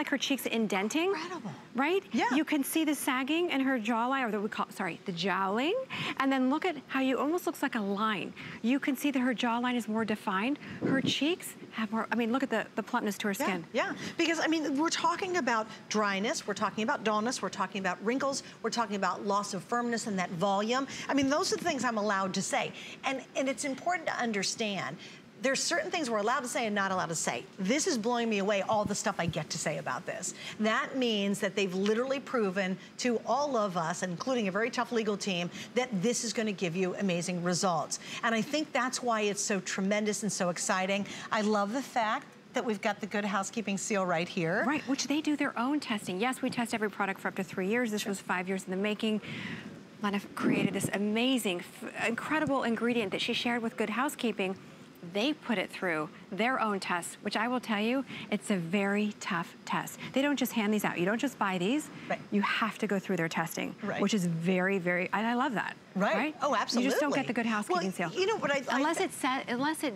like her cheeks indenting. Incredible. Right? Yeah. You can see the sagging in her jawline, or the, we call, sorry, the jowling. And then look at how you almost looks like a line. You can see that her jawline is more defined. Her cheeks have more, I mean, look at the, the plumpness to her yeah, skin. Yeah, because I mean, we're talking about dryness, we're talking about dullness, we're talking about wrinkles, we're talking about loss of firmness and that volume. I mean, those are the things I'm allowed to say. And, and it's important to understand there's certain things we're allowed to say and not allowed to say. This is blowing me away, all the stuff I get to say about this. That means that they've literally proven to all of us, including a very tough legal team, that this is gonna give you amazing results. And I think that's why it's so tremendous and so exciting. I love the fact that we've got the good housekeeping seal right here. Right, which they do their own testing. Yes, we test every product for up to three years. This sure. was five years in the making. Lena created this amazing, incredible ingredient that she shared with Good Housekeeping they put it through their own tests, which I will tell you, it's a very tough test. They don't just hand these out. You don't just buy these. Right. You have to go through their testing, right. which is very, very, and I love that. Right. right? Oh, absolutely. You just don't get the good housekeeping well, seal. You know what I, unless I, it said, unless it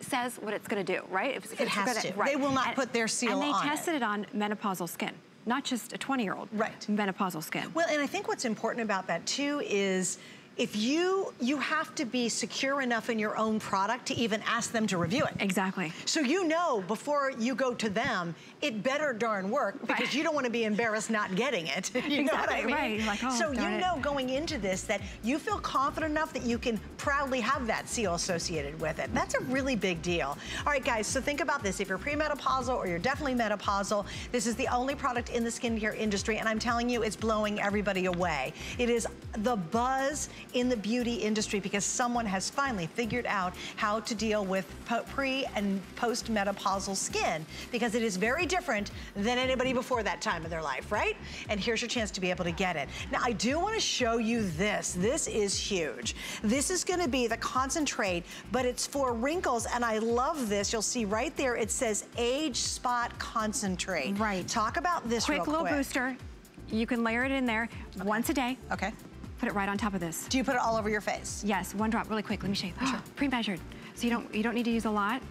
says what it's going to do, right? If, it has gonna, to. Right. They will not and, put their seal on And they on tested it. it on menopausal skin not just a 20-year-old. Right. Menopausal skin. Well, and I think what's important about that too is if you, you have to be secure enough in your own product to even ask them to review it. Exactly. So you know before you go to them, it better darn work because right. you don't want to be embarrassed not getting it. you exactly, know what I mean? Right. Like, oh, so you it. know going into this that you feel confident enough that you can proudly have that seal associated with it. That's a really big deal. All right, guys, so think about this. If you're premenopausal or you're definitely menopausal, this is the only product in the skincare industry, and I'm telling you, it's blowing everybody away. It is the buzz in the beauty industry because someone has finally figured out how to deal with pre and post menopausal skin because it is very different than anybody before that time of their life, right? And here's your chance to be able to get it. Now, I do want to show you this. This is huge. This is going to be the concentrate, but it's for wrinkles, and I love this. You'll see right there, it says age spot concentrate. Right. Talk about this quick little quick. booster. You can layer it in there okay. once a day. Okay. Put it right on top of this. Do you put it all over your face? Yes, one drop, really quick. Let me show you. Sure. Pre-measured. So you don't you don't need to use a lot.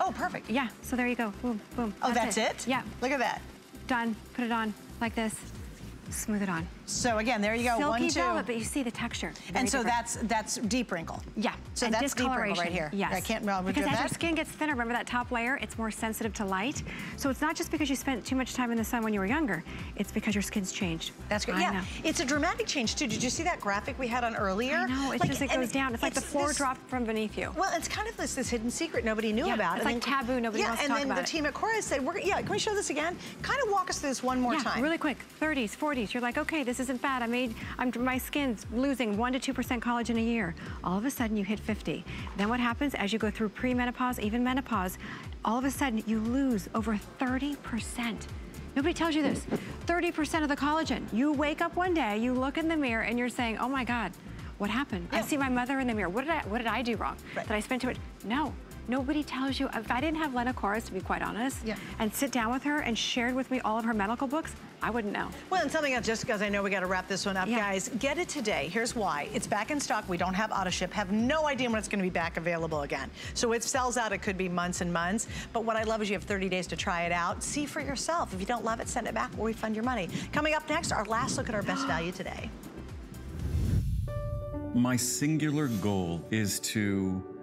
Oh, perfect. Yeah, so there you go. Boom, boom. Oh, that's, that's it. it? Yeah. Look at that. Done. Put it on like this smooth it on. So again, there you go, Silky one, two. velvet, but you see the texture. and so different. that's that's deep wrinkle. Yeah. So and that's deep wrinkle right here. Yes. I can't well, Because as that. your skin gets thinner, remember that top layer, it's more sensitive to light. So it's not just because you spent too much time in the sun when you were younger, it's because your skin's changed. That's good. I yeah. Know. It's a dramatic change too. Did you see that graphic we had on earlier? I know, it's like, just it goes down. It's, like the floor this, dropped from beneath you. Well, it's kind of this, this hidden secret nobody knew yeah, about. It's and like then, taboo, nobody yeah, else and then the team at Korres said, We're, yeah, can we show this again? Kind of walk us through this one more yeah, time. really quick. 30s, 40s. You're like, okay, this isn't bad. I made, I'm, my skin's losing 1% to 2% collagen a year. All of a sudden, you hit 50. Then what happens as you go through premenopause, even menopause, all of a sudden, you lose over 30%. Nobody tells you this. 30% of the collagen. You wake up one day, you look in the mirror, and you're saying, oh my God, what happened? Yeah. I see my mother in the mirror. What did I, what did I do wrong? Right. Did I spend too much? No. Nobody tells you. If I didn't have Lena Korres, to be quite honest, yeah. and sit down with her and shared with me all of her medical books, I wouldn't know. Well, and something else, just because I know we got to wrap this one up, yeah. guys, get it today. Here's why. It's back in stock. We don't have auto ship. Have no idea when it's going to be back available again. So it sells out. It could be months and months. But what I love is you have 30 days to try it out. See for yourself. If you don't love it, send it back or refund your money. Coming up next, our last look at our best value today. My singular goal is to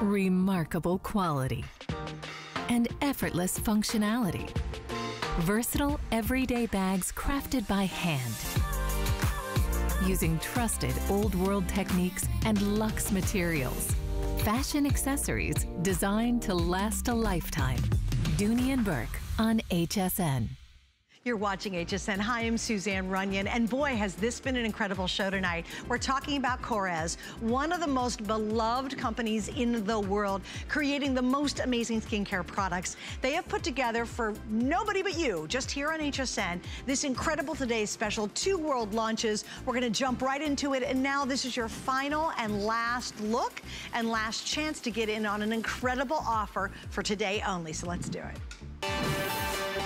Remarkable quality, and effortless functionality. Versatile everyday bags crafted by hand. Using trusted old world techniques and luxe materials. Fashion accessories designed to last a lifetime. Dooney and Bourke on HSN. You're watching HSN. Hi, I'm Suzanne Runyan. And boy, has this been an incredible show tonight. We're talking about Korres, one of the most beloved companies in the world, creating the most amazing skincare products. They have put together for nobody but you, just here on HSN, this incredible today's special, two world launches. We're gonna jump right into it. And now this is your final and last look and last chance to get in on an incredible offer for today only. So let's do it.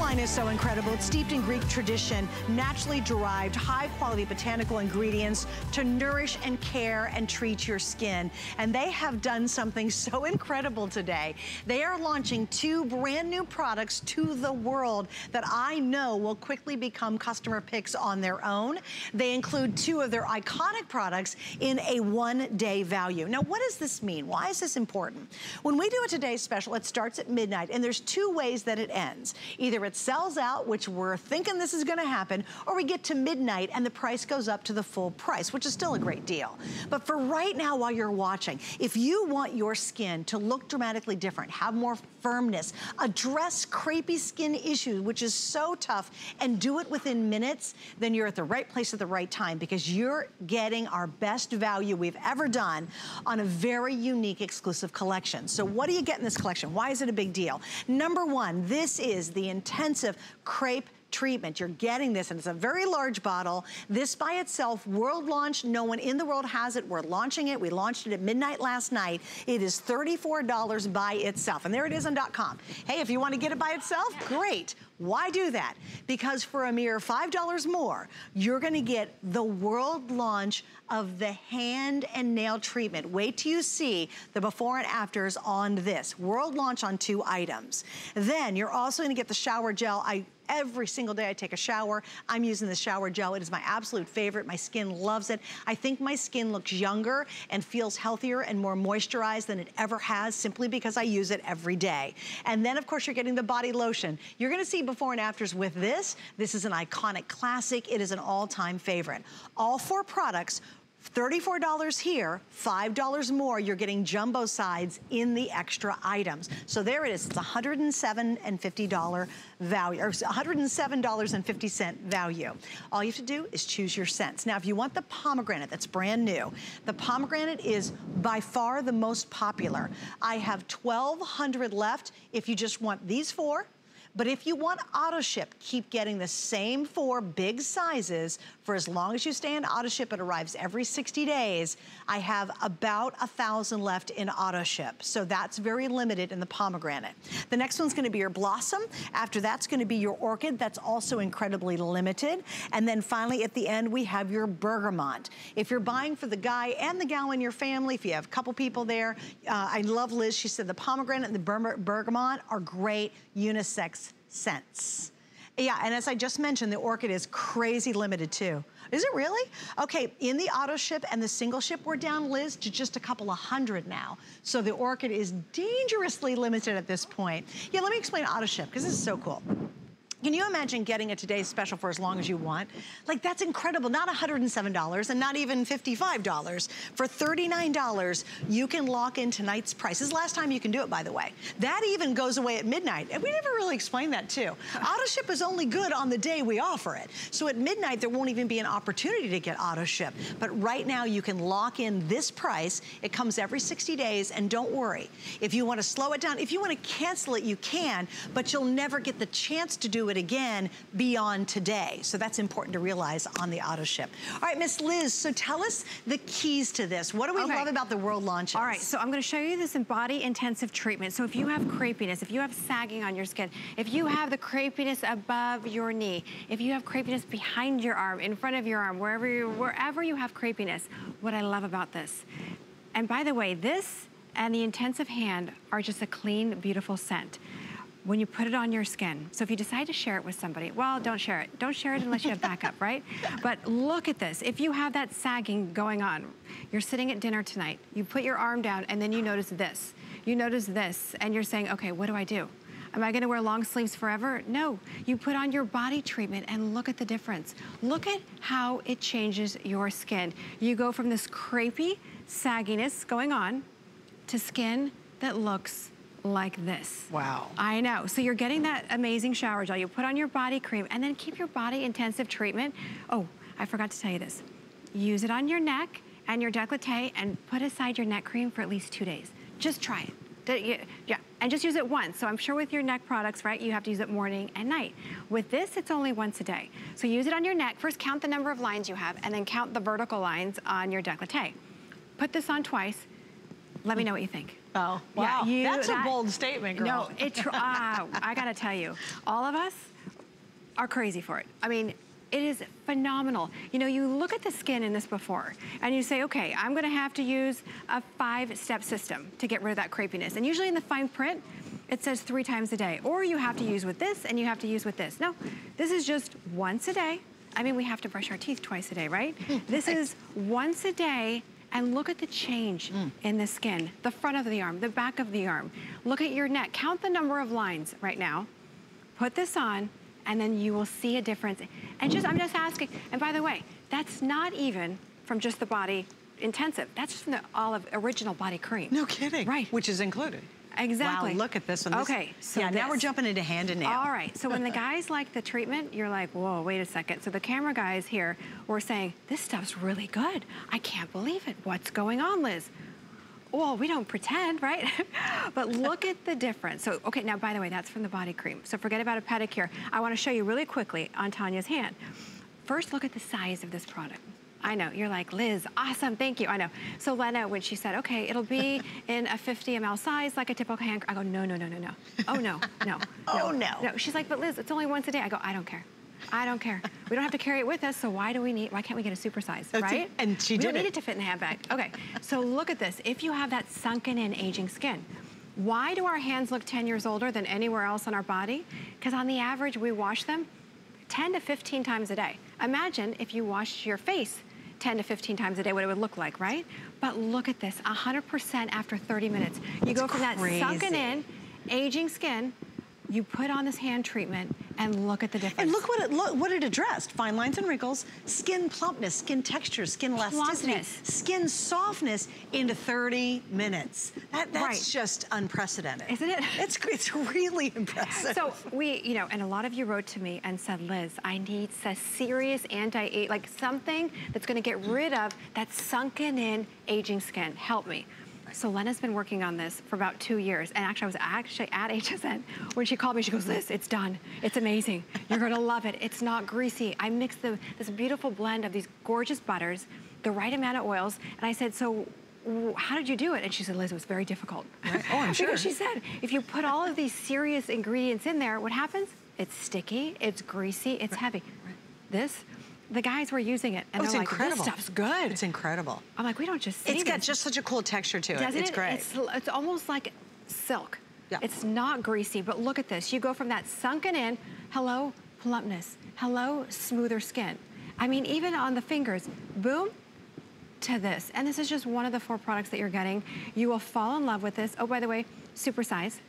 Wine is so incredible. It's steeped in Greek tradition, naturally derived, high quality botanical ingredients to nourish and care and treat your skin. And they have done something so incredible today. They are launching two brand new products to the world that I know will quickly become customer picks on their own. They include two of their iconic products in a one day value. Now, what does this mean? Why is this important? When we do a Today Special, it starts at midnight and there's two ways that it ends. Either it's sells out, which we're thinking this is gonna happen, or we get to midnight and the price goes up to the full price, which is still a great deal. But for right now, while you're watching, if you want your skin to look dramatically different, have more firmness, address crepey skin issues, which is so tough, and do it within minutes, then you're at the right place at the right time because you're getting our best value we've ever done on a very unique exclusive collection. So what do you get in this collection? Why is it a big deal? Number one, this is the intensive crepe treatment. You're getting this, and it's a very large bottle. This by itself, world launch, no one in the world has it. We're launching it. We launched it at midnight last night. It is $34 by itself, and there it is on dot .com. Hey, if you want to get it by itself, great. Why do that? Because for a mere $5 more, you're gonna get the world launch of the hand and nail treatment. Wait till you see the before and afters on this. World launch on two items. Then you're also gonna get the shower gel. I every single day I take a shower. I'm using the shower gel. It is my absolute favorite. My skin loves it. I think my skin looks younger and feels healthier and more moisturized than it ever has simply because I use it every day. And then of course you're getting the body lotion. You're gonna see before and afters with this. This is an iconic classic. It is an all-time favorite. All four products $34 here, $5 more, you're getting jumbo sides in the extra items. So there it is, it's $107.50 value, or $107.50 value. All you have to do is choose your scents. Now, if you want the pomegranate, that's brand new. The pomegranate is by far the most popular. I have 1,200 left. If you just want these four, but if you want auto ship, keep getting the same four big sizes for as long as you stay in auto ship. It arrives every 60 days. I have about a thousand left in auto ship. So that's very limited in the pomegranate. The next one's gonna be your blossom. After that's gonna be your orchid. That's also incredibly limited. And then finally at the end, we have your bergamot. If you're buying for the guy and the gal in your family, if you have a couple people there, uh, I love Liz. She said the pomegranate and the bergamot are great unisex scents. Yeah, and as I just mentioned, the orchid is crazy limited too. Is it really? Okay, in the auto ship and the single ship, we're down, Liz, to just a couple of hundred now. So the orchid is dangerously limited at this point. Yeah, let me explain auto ship, because this is so cool. Can you imagine getting a today's special for as long as you want? Like that's incredible, not $107 and not even $55. For $39, you can lock in tonight's price. This is last time you can do it, by the way. That even goes away at midnight. And we never really explained that too. auto ship is only good on the day we offer it. So at midnight, there won't even be an opportunity to get auto ship. But right now you can lock in this price. It comes every 60 days and don't worry. If you wanna slow it down, if you wanna cancel it, you can, but you'll never get the chance to do it it again beyond today. So that's important to realize on the auto ship. All right, Miss Liz, so tell us the keys to this. What do we okay. love about the world launches? All right, so I'm gonna show you this in body intensive treatment. So if you have crepiness, if you have sagging on your skin, if you have the crepiness above your knee, if you have crepiness behind your arm, in front of your arm, wherever you, wherever you have crepiness, what I love about this. And by the way, this and the intensive hand are just a clean, beautiful scent when you put it on your skin. So if you decide to share it with somebody, well, don't share it. Don't share it unless you have backup, right? But look at this. If you have that sagging going on, you're sitting at dinner tonight, you put your arm down and then you notice this. You notice this and you're saying, okay, what do I do? Am I gonna wear long sleeves forever? No. You put on your body treatment and look at the difference. Look at how it changes your skin. You go from this crepey sagginess going on to skin that looks like this. Wow. I know. So you're getting that amazing shower gel. You put on your body cream and then keep your body intensive treatment. Oh, I forgot to tell you this. Use it on your neck and your décolleté and put aside your neck cream for at least two days. Just try it. Yeah, and just use it once. So I'm sure with your neck products, right, you have to use it morning and night. With this, it's only once a day. So use it on your neck. First, count the number of lines you have, and then count the vertical lines on your décolleté. Put this on twice. Let me know what you think. Oh, wow. Yeah, you, That's that, a bold statement, girl. No, it, uh, I gotta tell you, all of us are crazy for it. I mean, it is phenomenal. You know, you look at the skin in this before and you say, okay, I'm gonna have to use a five-step system to get rid of that crepiness. And usually in the fine print, it says three times a day. Or you have to use with this and you have to use with this. No, this is just once a day. I mean, we have to brush our teeth twice a day, right? this is once a day and look at the change mm. in the skin, the front of the arm, the back of the arm. Look at your neck. Count the number of lines right now. Put this on, and then you will see a difference. And just, I'm just asking, and by the way, that's not even from just the body intensive. That's just from the olive original body cream. No kidding. Right. Which is included. Exactly. Wow, look at this one. This, okay, so Yeah, this. now we're jumping into hand and nail. All right, so when the guys like the treatment, you're like, whoa, wait a second. So the camera guys here were saying, this stuff's really good. I can't believe it. What's going on, Liz? Well, we don't pretend, right? but look at the difference. So, okay, now, by the way, that's from the body cream. So forget about a pedicure. I wanna show you really quickly on Tanya's hand. First, look at the size of this product. I know, you're like, Liz, awesome, thank you, I know. So Lena, when she said, okay, it'll be in a 50 ml size, like a typical hand, I go, no, no, no, no, no. Oh, no, no. oh, no. No, she's like, but Liz, it's only once a day. I go, I don't care. I don't care. We don't have to carry it with us, so why do we need, why can't we get a super size, That's right? It. And she we did don't it. need it to fit in the handbag. Okay, so look at this. If you have that sunken in aging skin, why do our hands look 10 years older than anywhere else on our body? Because on the average, we wash them 10 to 15 times a day. Imagine if you washed your face 10 to 15 times a day what it would look like, right? But look at this, 100% after 30 minutes. You go from crazy. that sunken in, aging skin, you put on this hand treatment and look at the difference. And look what it look, what it addressed. Fine lines and wrinkles, skin plumpness, skin texture, skin elasticity, Plumpness. skin softness into 30 minutes. That, that's right. just unprecedented. Isn't it? It's, it's really impressive. So we, you know, and a lot of you wrote to me and said, Liz, I need a serious anti-age, like something that's gonna get rid of that sunken in aging skin. Help me. So Lena's been working on this for about two years. And actually, I was actually at HSN when she called me. She goes, Liz, it's done. It's amazing. You're going to love it. It's not greasy. I mixed the, this beautiful blend of these gorgeous butters, the right amount of oils. And I said, so how did you do it? And she said, Liz, it was very difficult. Right. Oh, I'm sure. because she said, if you put all of these serious ingredients in there, what happens? It's sticky, it's greasy, it's right. heavy. Right. This, the guys were using it and oh, they're like, incredible. this stuff's good. It's incredible. I'm like, we don't just see It's this. got just such a cool texture to it. Doesn't it's it? great. It's, it's almost like silk. Yeah. It's not greasy, but look at this. You go from that sunken in, hello, plumpness, hello, smoother skin. I mean, even on the fingers, boom, to this. And this is just one of the four products that you're getting. You will fall in love with this. Oh, by the way, super size.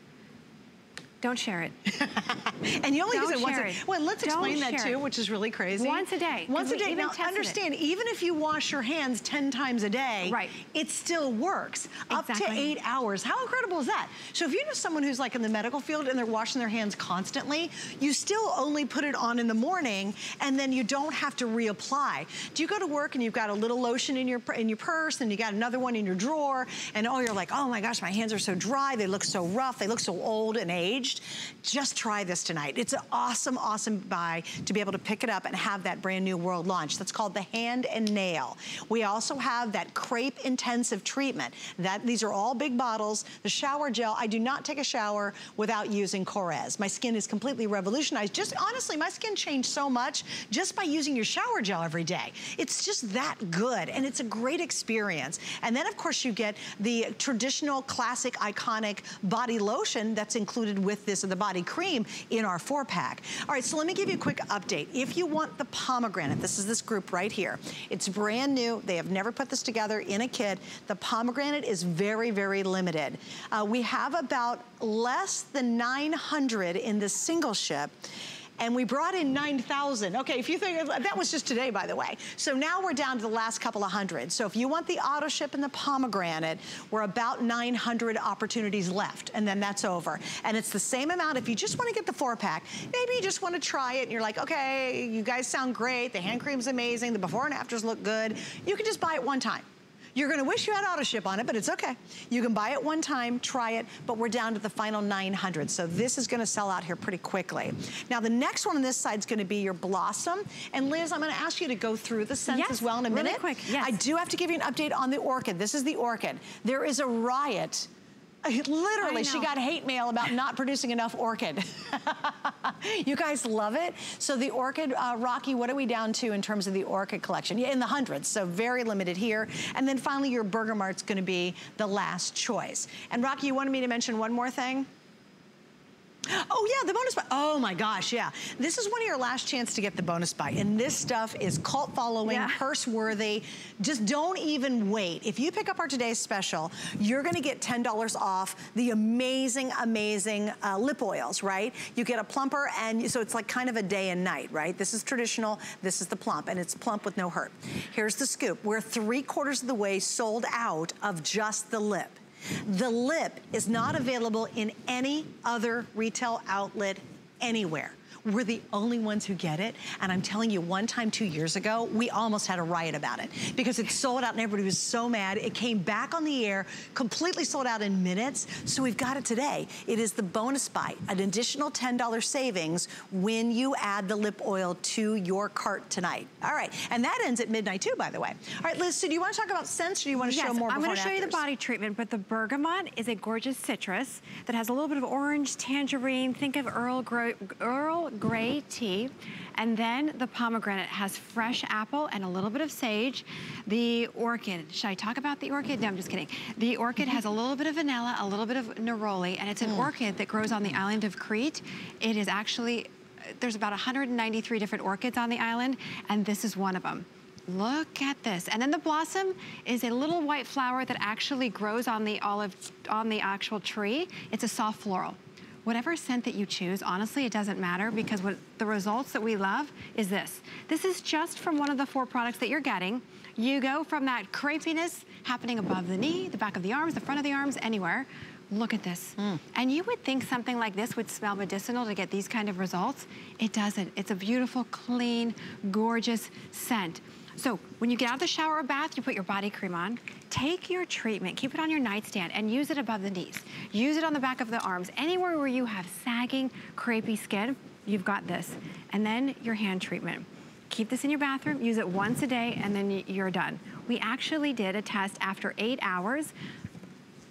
Don't share it. and you only Don't use it once a day. Well, let's explain Don't that too, which is really crazy. Once a day. Once a day. Now, understand, it. even if you wash your hands 10 times a day, right. it still works. Exactly. Up to eight hours. How incredible is that? So if you know someone who's like in the medical field and they're washing their hands constantly, you still only put it on in the morning and then you don't have to reapply. Do you go to work and you've got a little lotion in your in your purse and you got another one in your drawer and oh, you're like, oh my gosh, my hands are so dry, they look so rough, they look so old and aged. Just just try this tonight. It's an awesome, awesome buy to be able to pick it up and have that brand new world launch. That's called the hand and nail. We also have that crepe intensive treatment. That These are all big bottles. The shower gel, I do not take a shower without using Korres. My skin is completely revolutionized. Just honestly, my skin changed so much just by using your shower gel every day. It's just that good and it's a great experience. And then of course you get the traditional classic iconic body lotion that's included with with this, the body cream in our four pack. All right, so let me give you a quick update. If you want the pomegranate, this is this group right here. It's brand new. They have never put this together in a kit. The pomegranate is very, very limited. Uh, we have about less than 900 in the single ship and we brought in 9,000. Okay, if you think, that was just today, by the way. So now we're down to the last couple of hundred. So if you want the auto ship and the pomegranate, we're about 900 opportunities left, and then that's over. And it's the same amount if you just wanna get the four pack. Maybe you just wanna try it and you're like, okay, you guys sound great, the hand cream's amazing, the before and afters look good. You can just buy it one time. You're gonna wish you had auto ship on it, but it's okay. You can buy it one time, try it, but we're down to the final 900. So this is gonna sell out here pretty quickly. Now the next one on this side is gonna be your Blossom. And Liz, I'm gonna ask you to go through the scents yes, as well in a minute. Really quick, yes. I do have to give you an update on the Orchid. This is the Orchid. There is a riot Literally, she got hate mail about not producing enough orchid. you guys love it. So the orchid, uh, Rocky, what are we down to in terms of the orchid collection? Yeah, in the hundreds, so very limited here. And then finally, your Bergamot's gonna be the last choice. And Rocky, you wanted me to mention one more thing? Oh yeah, the bonus buy. Oh my gosh, yeah. This is one of your last chance to get the bonus buy. And this stuff is cult following, yeah. purse worthy. Just don't even wait. If you pick up our today's special, you're gonna get $10 off the amazing, amazing uh, lip oils, right? You get a plumper and so it's like kind of a day and night, right? This is traditional, this is the plump, and it's plump with no hurt. Here's the scoop. We're three quarters of the way sold out of just the lip. The lip is not available in any other retail outlet anywhere. We're the only ones who get it. And I'm telling you, one time two years ago, we almost had a riot about it because it sold out and everybody was so mad. It came back on the air, completely sold out in minutes. So we've got it today. It is the bonus buy, an additional $10 savings when you add the lip oil to your cart tonight. All right, and that ends at midnight too, by the way. All right, Liz, so do you want to talk about scents or do you want to yes, show more I'm going to show you the body treatment, but the bergamot is a gorgeous citrus that has a little bit of orange, tangerine, think of Earl Grey, Earl Grey tea. And then the pomegranate has fresh apple and a little bit of sage. The orchid, should I talk about the orchid? No, I'm just kidding. The orchid has a little bit of vanilla, a little bit of neroli, and it's an mm. orchid that grows on the island of Crete. It is actually, there's about 193 different orchids on the island, and this is one of them. Look at this. And then the blossom is a little white flower that actually grows on the olive, on the actual tree. It's a soft floral whatever scent that you choose, honestly, it doesn't matter because what the results that we love is this. This is just from one of the four products that you're getting. You go from that crepiness happening above the knee, the back of the arms, the front of the arms, anywhere. Look at this. Mm. And you would think something like this would smell medicinal to get these kind of results. It doesn't. It's a beautiful, clean, gorgeous scent. So when you get out of the shower or bath, you put your body cream on. Take your treatment, keep it on your nightstand, and use it above the knees. Use it on the back of the arms. Anywhere where you have sagging, crepey skin, you've got this. And then your hand treatment. Keep this in your bathroom, use it once a day, and then you're done. We actually did a test after eight hours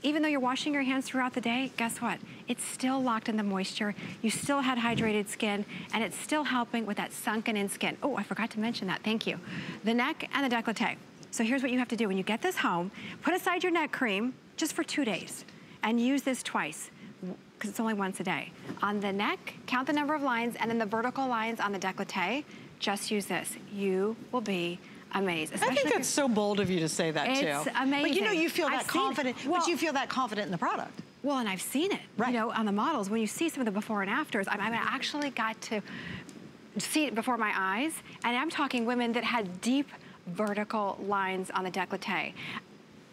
even though you're washing your hands throughout the day, guess what? It's still locked in the moisture. You still had hydrated skin, and it's still helping with that sunken in skin. Oh, I forgot to mention that, thank you. The neck and the décolleté. So here's what you have to do. When you get this home, put aside your neck cream just for two days, and use this twice because it's only once a day. On the neck, count the number of lines, and then the vertical lines on the décolleté, just use this. You will be amazed. I think that's so bold of you to say that it's too. It's amazing. But you know, you feel that confident, well, but you feel that confident in the product. Well, and I've seen it, right. you know, on the models. When you see some of the before and afters, I, I actually got to see it before my eyes. And I'm talking women that had deep vertical lines on the décolleté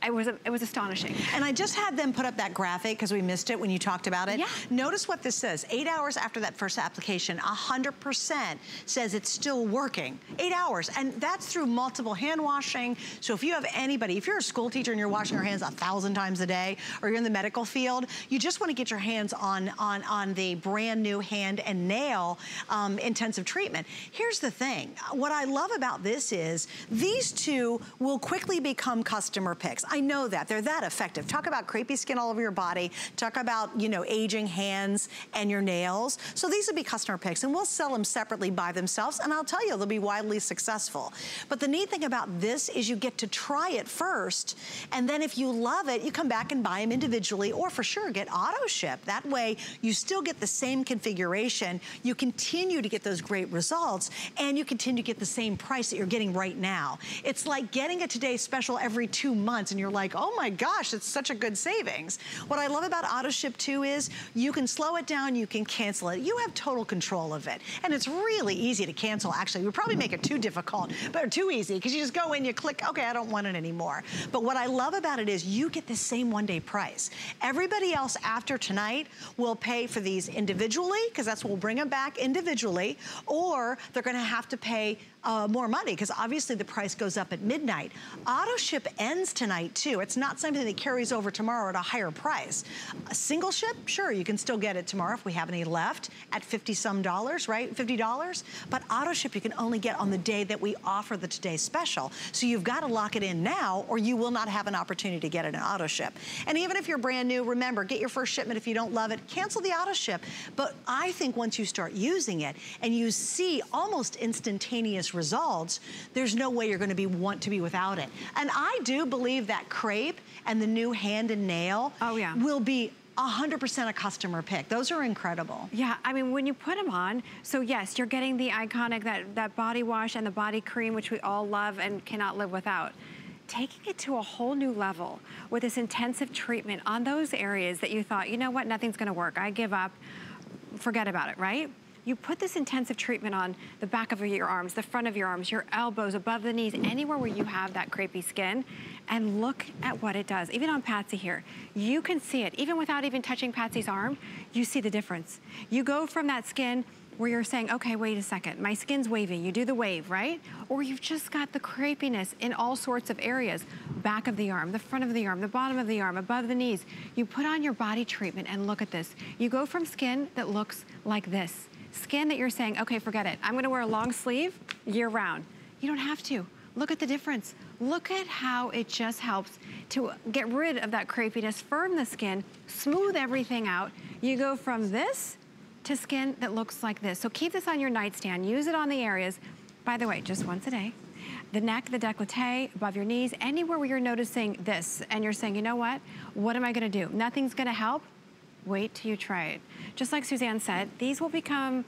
it was, it was astonishing. And I just had them put up that graphic because we missed it when you talked about it. Yeah. Notice what this says. Eight hours after that first application, 100% says it's still working. Eight hours. And that's through multiple hand washing. So if you have anybody, if you're a school teacher and you're washing your hands a thousand times a day, or you're in the medical field, you just want to get your hands on, on, on the brand new hand and nail um, intensive treatment. Here's the thing. What I love about this is these two will quickly become customer picks. I know that. They're that effective. Talk about crepey skin all over your body. Talk about, you know, aging hands and your nails. So these would be customer picks and we'll sell them separately by themselves and I'll tell you, they'll be widely successful. But the neat thing about this is you get to try it first and then if you love it, you come back and buy them individually or for sure get auto ship. That way you still get the same configuration. You continue to get those great results and you continue to get the same price that you're getting right now. It's like getting a Today Special every two months and you're like, oh my gosh, it's such a good savings. What I love about auto ship too is you can slow it down, you can cancel it. You have total control of it. And it's really easy to cancel actually. We probably make it too difficult, but too easy because you just go in, you click, okay, I don't want it anymore. But what I love about it is you get the same one day price. Everybody else after tonight will pay for these individually because that's what we'll bring them back individually or they're gonna have to pay uh, more money because obviously the price goes up at midnight. Auto ship ends tonight too. It's not something that carries over tomorrow at a higher price. A single ship, sure, you can still get it tomorrow if we have any left at 50 some dollars, right? $50. But auto ship you can only get on the day that we offer the today special. So you've got to lock it in now or you will not have an opportunity to get it in auto ship. And even if you're brand new, remember, get your first shipment if you don't love it, cancel the auto ship. But I think once you start using it and you see almost instantaneous results, there's no way you're gonna be want to be without it. And I do believe that crepe and the new hand and nail oh, yeah. will be 100% a customer pick. Those are incredible. Yeah, I mean, when you put them on, so yes, you're getting the iconic, that, that body wash and the body cream, which we all love and cannot live without. Taking it to a whole new level with this intensive treatment on those areas that you thought, you know what, nothing's gonna work, I give up, forget about it, right? You put this intensive treatment on the back of your arms, the front of your arms, your elbows, above the knees, anywhere where you have that crepey skin, and look at what it does. Even on Patsy here, you can see it. Even without even touching Patsy's arm, you see the difference. You go from that skin where you're saying, okay, wait a second, my skin's waving. You do the wave, right? Or you've just got the crepiness in all sorts of areas. Back of the arm, the front of the arm, the bottom of the arm, above the knees. You put on your body treatment and look at this. You go from skin that looks like this skin that you're saying, okay, forget it. I'm gonna wear a long sleeve year round. You don't have to. Look at the difference. Look at how it just helps to get rid of that crepiness, firm the skin, smooth everything out. You go from this to skin that looks like this. So keep this on your nightstand. Use it on the areas. By the way, just once a day. The neck, the decollete, above your knees, anywhere where you're noticing this and you're saying, you know what? What am I gonna do? Nothing's gonna help wait till you try it. Just like Suzanne said, these will become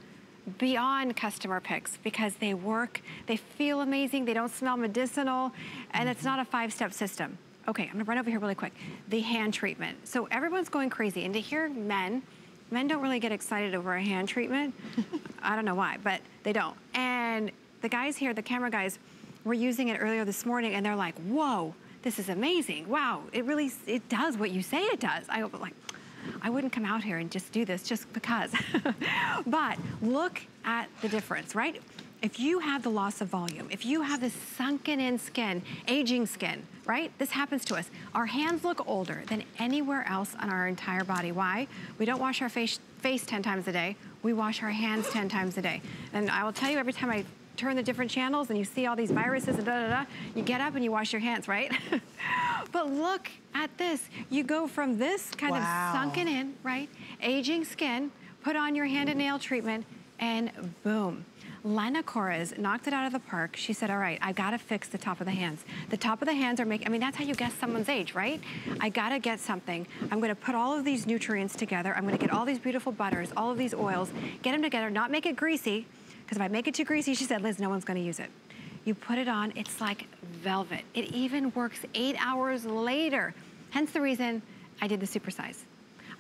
beyond customer picks because they work, they feel amazing, they don't smell medicinal, and it's not a five-step system. Okay, I'm gonna run over here really quick. The hand treatment. So everyone's going crazy, and to hear men, men don't really get excited over a hand treatment. I don't know why, but they don't. And the guys here, the camera guys, were using it earlier this morning, and they're like, whoa, this is amazing. Wow, it really, it does what you say it does. I go like, I wouldn't come out here and just do this just because. but look at the difference, right? If you have the loss of volume, if you have this sunken in skin, aging skin, right? This happens to us. Our hands look older than anywhere else on our entire body. Why? We don't wash our face, face 10 times a day. We wash our hands 10 times a day. And I will tell you every time I turn the different channels and you see all these viruses and da da da, you get up and you wash your hands, right? but look at this. You go from this kind wow. of sunken in, right? Aging skin, put on your hand and nail treatment, and boom. Lena Korres knocked it out of the park. She said, all right, I gotta fix the top of the hands. The top of the hands are making, I mean, that's how you guess someone's age, right? I gotta get something. I'm gonna put all of these nutrients together. I'm gonna get all these beautiful butters, all of these oils, get them together, not make it greasy, because if I make it too greasy, she said, Liz, no one's gonna use it. You put it on, it's like velvet. It even works eight hours later. Hence the reason I did the super size.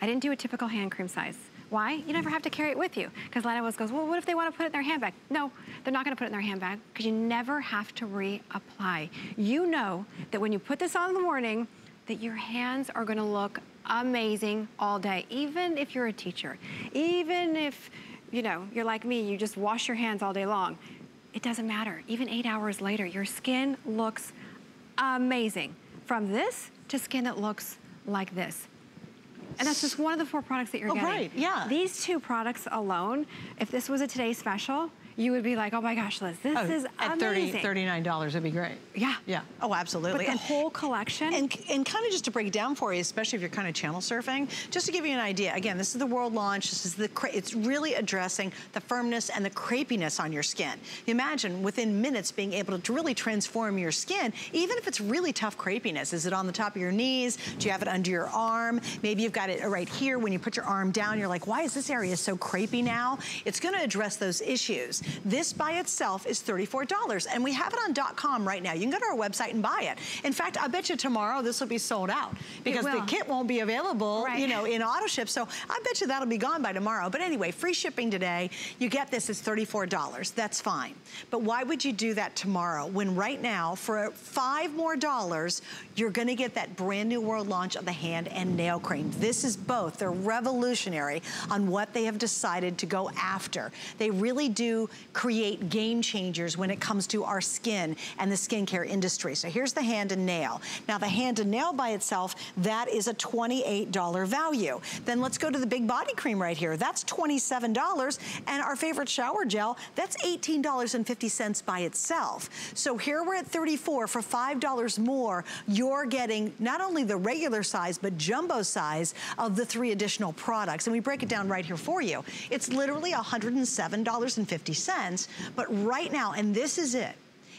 I didn't do a typical hand cream size. Why? You never have to carry it with you. Because Lana always goes, well, what if they want to put it in their handbag? No, they're not going to put it in their handbag because you never have to reapply. You know that when you put this on in the morning, that your hands are going to look amazing all day, even if you're a teacher, even if you know, you're like me, you just wash your hands all day long. It doesn't matter. Even eight hours later, your skin looks amazing. From this to skin that looks like this. And that's just one of the four products that you're oh, getting. right, yeah. These two products alone, if this was a Today Special, you would be like, oh my gosh, Liz, this oh, is at amazing. 30 $39, it'd be great. Yeah. Yeah. Oh, absolutely. But the whole collection. And, and kind of just to break it down for you, especially if you're kind of channel surfing, just to give you an idea, again, this is the world launch. This is the, it's really addressing the firmness and the crepiness on your skin. Imagine within minutes being able to really transform your skin, even if it's really tough crepiness. Is it on the top of your knees? Do you have it under your arm? Maybe you've got it right here. When you put your arm down, you're like, why is this area so crepey now? It's gonna address those issues. This by itself is $34, and we have it on dot .com right now. You can go to our website and buy it. In fact, I bet you tomorrow this will be sold out because the kit won't be available, right. you know, in auto ship. So I bet you that'll be gone by tomorrow. But anyway, free shipping today. You get this as $34. That's fine. But why would you do that tomorrow when right now, for five more dollars, you're gonna get that brand new world launch of the hand and nail cream. This is both. They're revolutionary on what they have decided to go after. They really do create game changers when it comes to our skin and the skincare industry. So here's the hand and nail. Now the hand and nail by itself, that is a $28 value. Then let's go to the big body cream right here. That's $27. And our favorite shower gel, that's $18.50 by itself. So here we're at 34 for $5 more. You're getting not only the regular size, but jumbo size of the three additional products. And we break it down right here for you. It's literally $107.50, but right now, and this is it,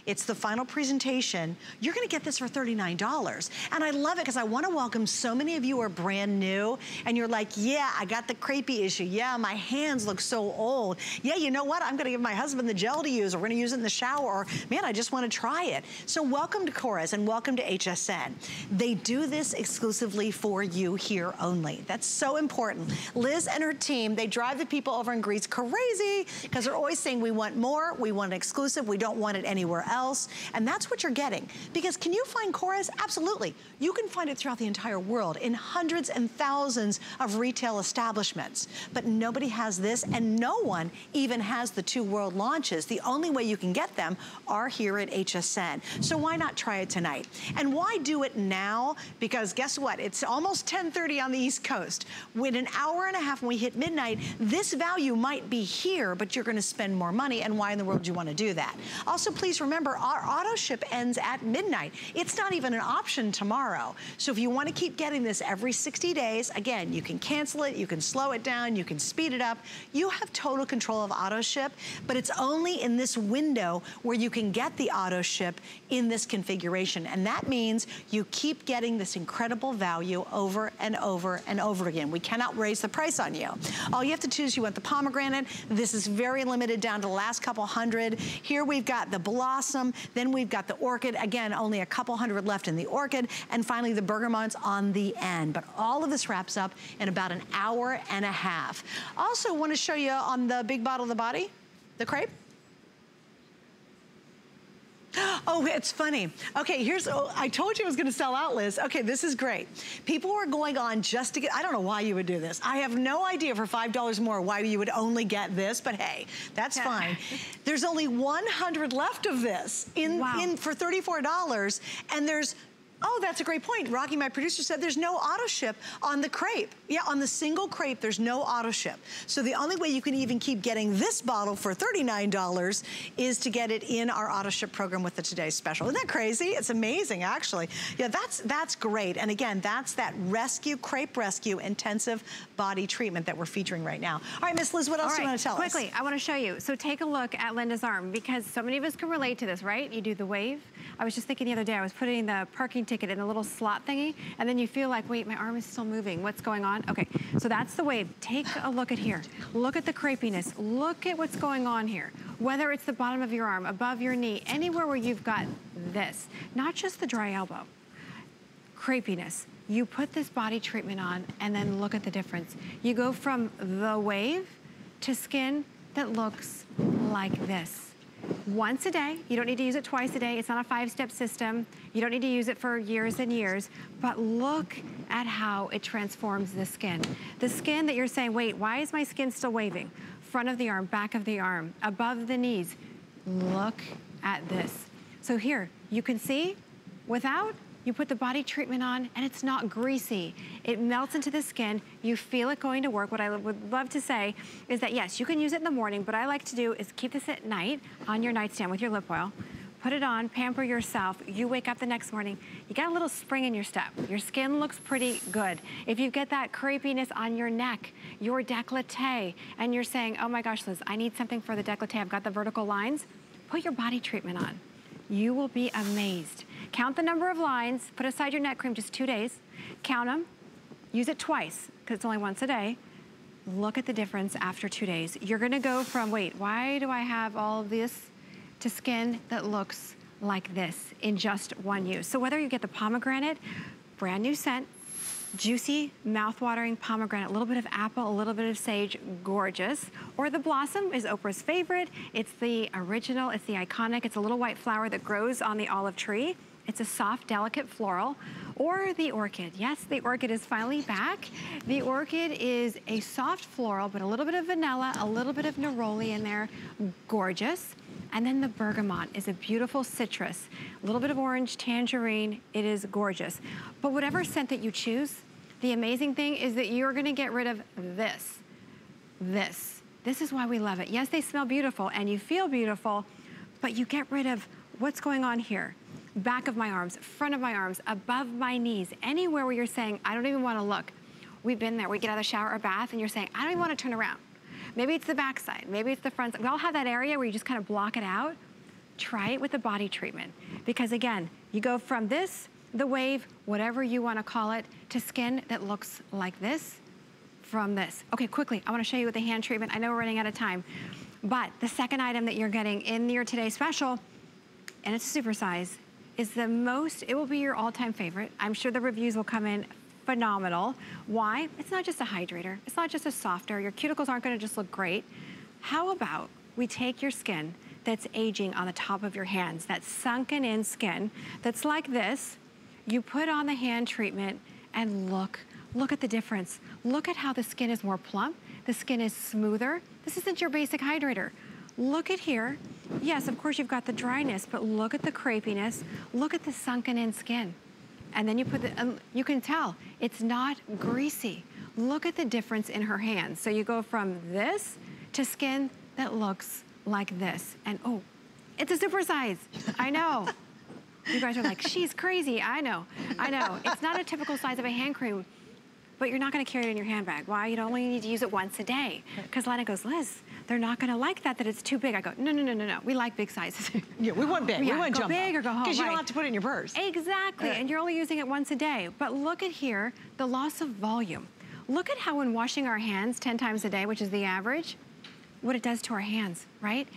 it's the final presentation. You're gonna get this for $39. And I love it because I wanna welcome so many of you who are brand new and you're like, yeah, I got the crepey issue. Yeah, my hands look so old. Yeah, you know what? I'm gonna give my husband the gel to use or we're gonna use it in the shower or man, I just wanna try it. So welcome to Korres and welcome to HSN. They do this exclusively for you here only. That's so important. Liz and her team, they drive the people over in Greece crazy because they're always saying we want more, we want an exclusive, we don't want it anywhere else. And that's what you're getting. Because can you find Korres? Absolutely. You can find it throughout the entire world in hundreds and thousands of retail establishments. But nobody has this and no one even has the two world launches. The only way you can get them are here at HSN. So why not try it tonight? And why do it now? Because guess what? It's almost 1030 on the East Coast. With an hour and a half when we hit midnight, this value might be here, but you're gonna spend more money. And why in the world do you wanna do that? Also, please remember remember, our auto ship ends at midnight. It's not even an option tomorrow. So if you want to keep getting this every 60 days, again, you can cancel it, you can slow it down, you can speed it up. You have total control of auto ship, but it's only in this window where you can get the auto ship in this configuration. And that means you keep getting this incredible value over and over and over again. We cannot raise the price on you. All you have to choose, is you want the pomegranate. This is very limited down to the last couple hundred. Here we've got the blossom blossom. Then we've got the orchid. Again, only a couple hundred left in the orchid. And finally, the bergamots on the end. But all of this wraps up in about an hour and a half. Also want to show you on the big bottle of the body, the crepe. Oh, it's funny. Okay, here's, oh, I told you it was gonna sell out, Liz. Okay, this is great. People were going on just to get, I don't know why you would do this. I have no idea for $5 more why you would only get this, but hey, that's yeah. fine. There's only 100 left of this in, wow. in for $34, and there's Oh, that's a great point. Rocky, my producer, said there's no auto ship on the crepe. Yeah, on the single crepe, there's no auto ship. So the only way you can even keep getting this bottle for $39 is to get it in our auto ship program with the Today Special. Isn't that crazy? It's amazing, actually. Yeah, that's, that's great. And again, that's that rescue, crepe rescue intensive body treatment that we're featuring right now. All right, Miss Liz, what else right, do you want to tell quickly, us? Quickly, I want to show you. So take a look at Linda's arm because so many of us can relate to this, right? You do the wave. I was just thinking the other day, I was putting the parking ticket in a little slot thingy, and then you feel like, wait, my arm is still moving. What's going on? Okay, so that's the wave. Take a look at here. Look at the crepiness. Look at what's going on here. Whether it's the bottom of your arm, above your knee, anywhere where you've got this, not just the dry elbow, crepiness. You put this body treatment on and then look at the difference. You go from the wave to skin that looks like this once a day. You don't need to use it twice a day. It's not a five-step system. You don't need to use it for years and years. But look at how it transforms the skin. The skin that you're saying, wait, why is my skin still waving? Front of the arm, back of the arm, above the knees. Look at this. So here, you can see without you put the body treatment on and it's not greasy. It melts into the skin. You feel it going to work. What I would love to say is that yes, you can use it in the morning, but I like to do is keep this at night on your nightstand with your lip oil. Put it on, pamper yourself. You wake up the next morning, you got a little spring in your step. Your skin looks pretty good. If you get that crepiness on your neck, your décolleté, and you're saying, oh my gosh, Liz, I need something for the décolleté. I've got the vertical lines. Put your body treatment on. You will be amazed. Count the number of lines, put aside your neck cream just two days, count them, use it twice, because it's only once a day. Look at the difference after two days. You're gonna go from, wait, why do I have all of this to skin that looks like this in just one use. So whether you get the pomegranate, brand new scent, juicy, mouth-watering pomegranate, a little bit of apple, a little bit of sage, gorgeous. Or the blossom is Oprah's favorite. It's the original, it's the iconic, it's a little white flower that grows on the olive tree. It's a soft, delicate floral. Or the orchid. Yes, the orchid is finally back. The orchid is a soft floral, but a little bit of vanilla, a little bit of neroli in there. Gorgeous. And then the bergamot is a beautiful citrus. A little bit of orange, tangerine. It is gorgeous. But whatever scent that you choose, the amazing thing is that you're gonna get rid of this. This. This is why we love it. Yes, they smell beautiful and you feel beautiful, but you get rid of what's going on here. Back of my arms, front of my arms, above my knees, anywhere where you're saying, I don't even wanna look. We've been there. We get out of the shower or bath and you're saying, I don't even wanna turn around. Maybe it's the backside, maybe it's the front side. We all have that area where you just kind of block it out. Try it with the body treatment. Because again, you go from this, the wave, whatever you wanna call it, to skin that looks like this from this. Okay, quickly, I wanna show you with the hand treatment. I know we're running out of time. But the second item that you're getting in your Today Special, and it's super size, is the most, it will be your all-time favorite. I'm sure the reviews will come in phenomenal. Why? It's not just a hydrator. It's not just a softer. Your cuticles aren't gonna just look great. How about we take your skin that's aging on the top of your hands, that sunken in skin that's like this, you put on the hand treatment and look, look at the difference. Look at how the skin is more plump, the skin is smoother. This isn't your basic hydrator. Look at here. Yes, of course you've got the dryness, but look at the crepiness. Look at the sunken in skin and then you put the, um, you can tell, it's not greasy. Look at the difference in her hands. So you go from this to skin that looks like this. And oh, it's a super size. I know. You guys are like, she's crazy. I know, I know. It's not a typical size of a hand cream, but you're not gonna carry it in your handbag. Why? You only need to use it once a day. Because Lana goes, Liz, they're not gonna like that, that it's too big. I go, no, no, no, no, no. We like big sizes. yeah, we want big. Yeah, we want go jumbo. big or go home. Because you right. don't have to put it in your purse. Exactly, and you're only using it once a day. But look at here, the loss of volume. Look at how when washing our hands 10 times a day, which is the average, what it does to our hands, right?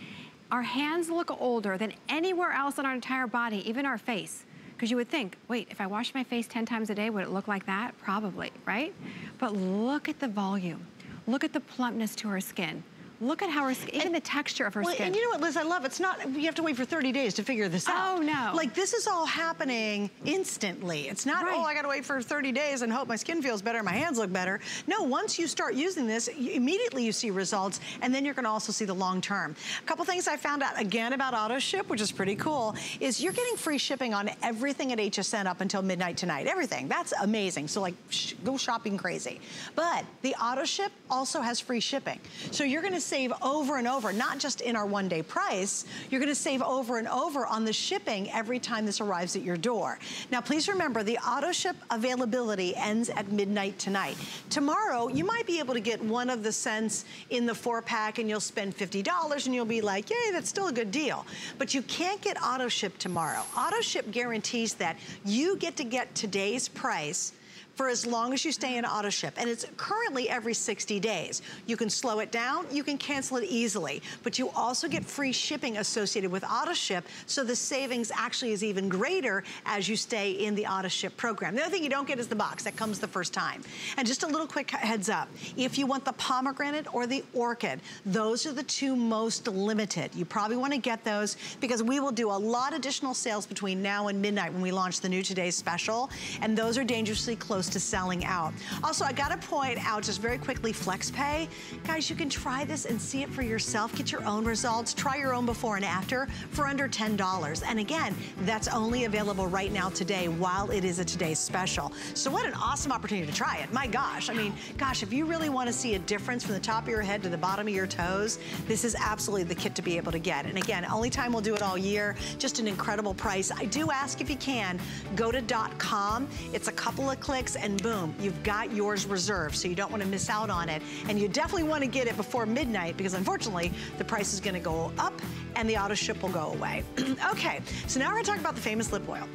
Our hands look older than anywhere else on our entire body, even our face. Because you would think, wait, if I wash my face 10 times a day, would it look like that? Probably, right? But look at the volume. Look at the plumpness to her skin. Look at how her skin, even the texture of her well, skin. And you know what, Liz, I love, it's not, you have to wait for 30 days to figure this out. Oh, no. Like, this is all happening instantly. It's not, right. oh, I gotta wait for 30 days and hope my skin feels better, my hands look better. No, once you start using this, you, immediately you see results, and then you're gonna also see the long term. A couple things I found out, again, about auto ship, which is pretty cool, is you're getting free shipping on everything at HSN up until midnight tonight. Everything. That's amazing. So, like, sh go shopping crazy. But the auto ship also has free shipping. So you're gonna save over and over, not just in our one day price, you're gonna save over and over on the shipping every time this arrives at your door. Now, please remember the auto ship availability ends at midnight tonight. Tomorrow, you might be able to get one of the scents in the four pack and you'll spend $50 and you'll be like, yay, that's still a good deal. But you can't get auto ship tomorrow. Auto ship guarantees that you get to get today's price for as long as you stay in auto ship. And it's currently every 60 days. You can slow it down, you can cancel it easily, but you also get free shipping associated with auto ship, so the savings actually is even greater as you stay in the auto ship program. The other thing you don't get is the box, that comes the first time. And just a little quick heads up, if you want the pomegranate or the orchid, those are the two most limited. You probably wanna get those because we will do a lot of additional sales between now and midnight when we launch the new Today's Special, and those are dangerously close to selling out. Also, I gotta point out just very quickly, FlexPay. Guys, you can try this and see it for yourself. Get your own results. Try your own before and after for under $10. And again, that's only available right now today while it is a today's special. So what an awesome opportunity to try it. My gosh, I mean, gosh, if you really wanna see a difference from the top of your head to the bottom of your toes, this is absolutely the kit to be able to get. And again, only time we'll do it all year. Just an incredible price. I do ask if you can, go to dot .com. It's a couple of clicks and boom, you've got yours reserved. So you don't want to miss out on it. And you definitely want to get it before midnight because unfortunately, the price is going to go up and the auto ship will go away. okay, so now we're going to talk about the famous lip oil.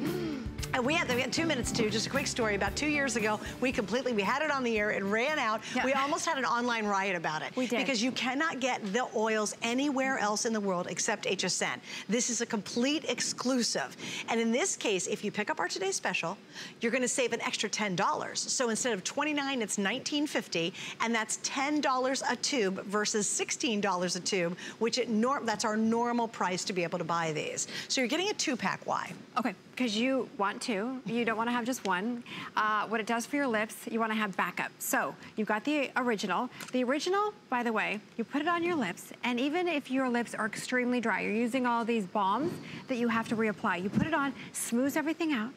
And we had, we had two minutes too, just a quick story. About two years ago, we completely, we had it on the air, it ran out. Yeah. We almost had an online riot about it. We did. Because you cannot get the oils anywhere else in the world except HSN. This is a complete exclusive. And in this case, if you pick up our today's special, you're gonna save an extra $10. So instead of 29, it's 19.50, and that's $10 a tube versus $16 a tube, which it that's our normal price to be able to buy these. So you're getting a two pack, why? Okay, because you want two. You don't want to have just one. Uh, what it does for your lips, you want to have backup. So you've got the original. The original, by the way, you put it on your lips, and even if your lips are extremely dry, you're using all these balms that you have to reapply. You put it on, smooths everything out,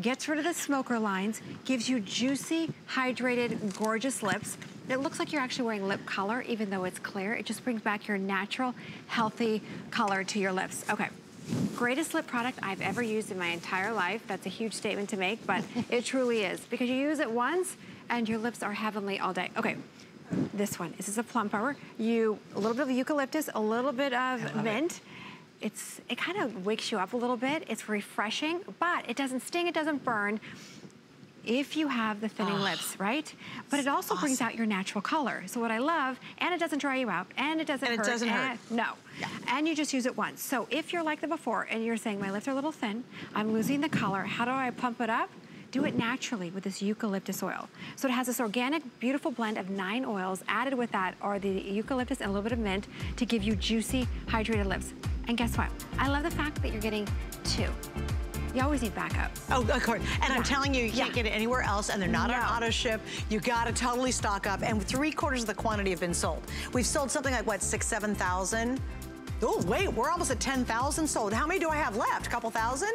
gets rid of the smoker lines, gives you juicy, hydrated, gorgeous lips. It looks like you're actually wearing lip color, even though it's clear. It just brings back your natural, healthy color to your lips. Okay. Greatest lip product I've ever used in my entire life. That's a huge statement to make, but it truly is. Because you use it once and your lips are heavenly all day. Okay, this one. This is a power? You, a little bit of eucalyptus, a little bit of mint. It. It's, it kind of wakes you up a little bit. It's refreshing, but it doesn't sting, it doesn't burn if you have the thinning oh, lips, right? But it also awesome. brings out your natural color. So what I love, and it doesn't dry you out, and it doesn't and hurt. it doesn't hurt. No. Yeah. And you just use it once. So if you're like the before and you're saying, my lips are a little thin, I'm losing the color, how do I pump it up? Do it naturally with this eucalyptus oil. So it has this organic, beautiful blend of nine oils. Added with that are the eucalyptus and a little bit of mint to give you juicy, hydrated lips. And guess what? I love the fact that you're getting two. You always need backup. Oh, of course. And yeah. I'm telling you, you can't yeah. get it anywhere else, and they're not no. on auto ship. You gotta totally stock up, and three quarters of the quantity have been sold. We've sold something like, what, six, 7,000? Oh, wait, we're almost at 10,000 sold. How many do I have left? A couple thousand?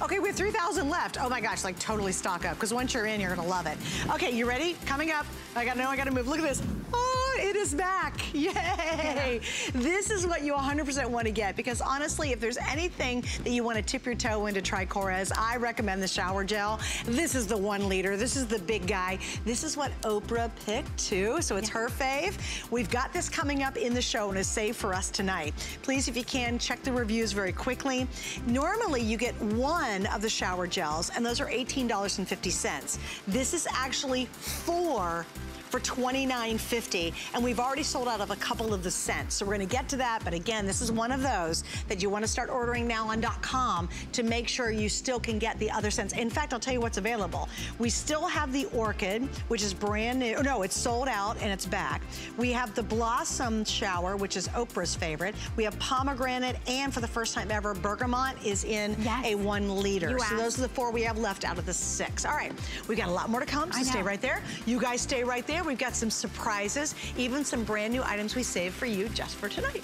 Okay, we have 3,000 left. Oh my gosh, like totally stock up, because once you're in, you're gonna love it. Okay, you ready? Coming up. I gotta know I gotta move. Look at this. Oh, it is back. Yay. Yeah. This is what you 100% want to get because honestly, if there's anything that you want to tip your toe into Tricorez, I recommend the shower gel. This is the one liter. This is the big guy. This is what Oprah picked too, so it's yeah. her fave. We've got this coming up in the show and a save for us tonight. Please, if you can, check the reviews very quickly. Normally, you get one of the shower gels, and those are $18.50. This is actually four for $29.50. And we've already sold out of a couple of the scents. So we're gonna get to that. But again, this is one of those that you wanna start ordering now on .com to make sure you still can get the other scents. In fact, I'll tell you what's available. We still have the Orchid, which is brand new. No, it's sold out and it's back. We have the Blossom Shower, which is Oprah's favorite. We have Pomegranate, and for the first time ever, Bergamot is in yes. a one liter. So those are the four we have left out of the six. All right, we've got a lot more to come, so stay right there. You guys stay right there we've got some surprises, even some brand new items we saved for you just for tonight.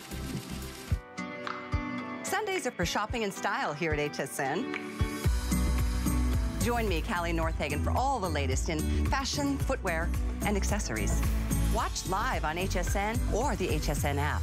Sundays are for shopping and style here at HSN. Join me, Callie Northagen, for all the latest in fashion, footwear, and accessories. Watch live on HSN or the HSN app.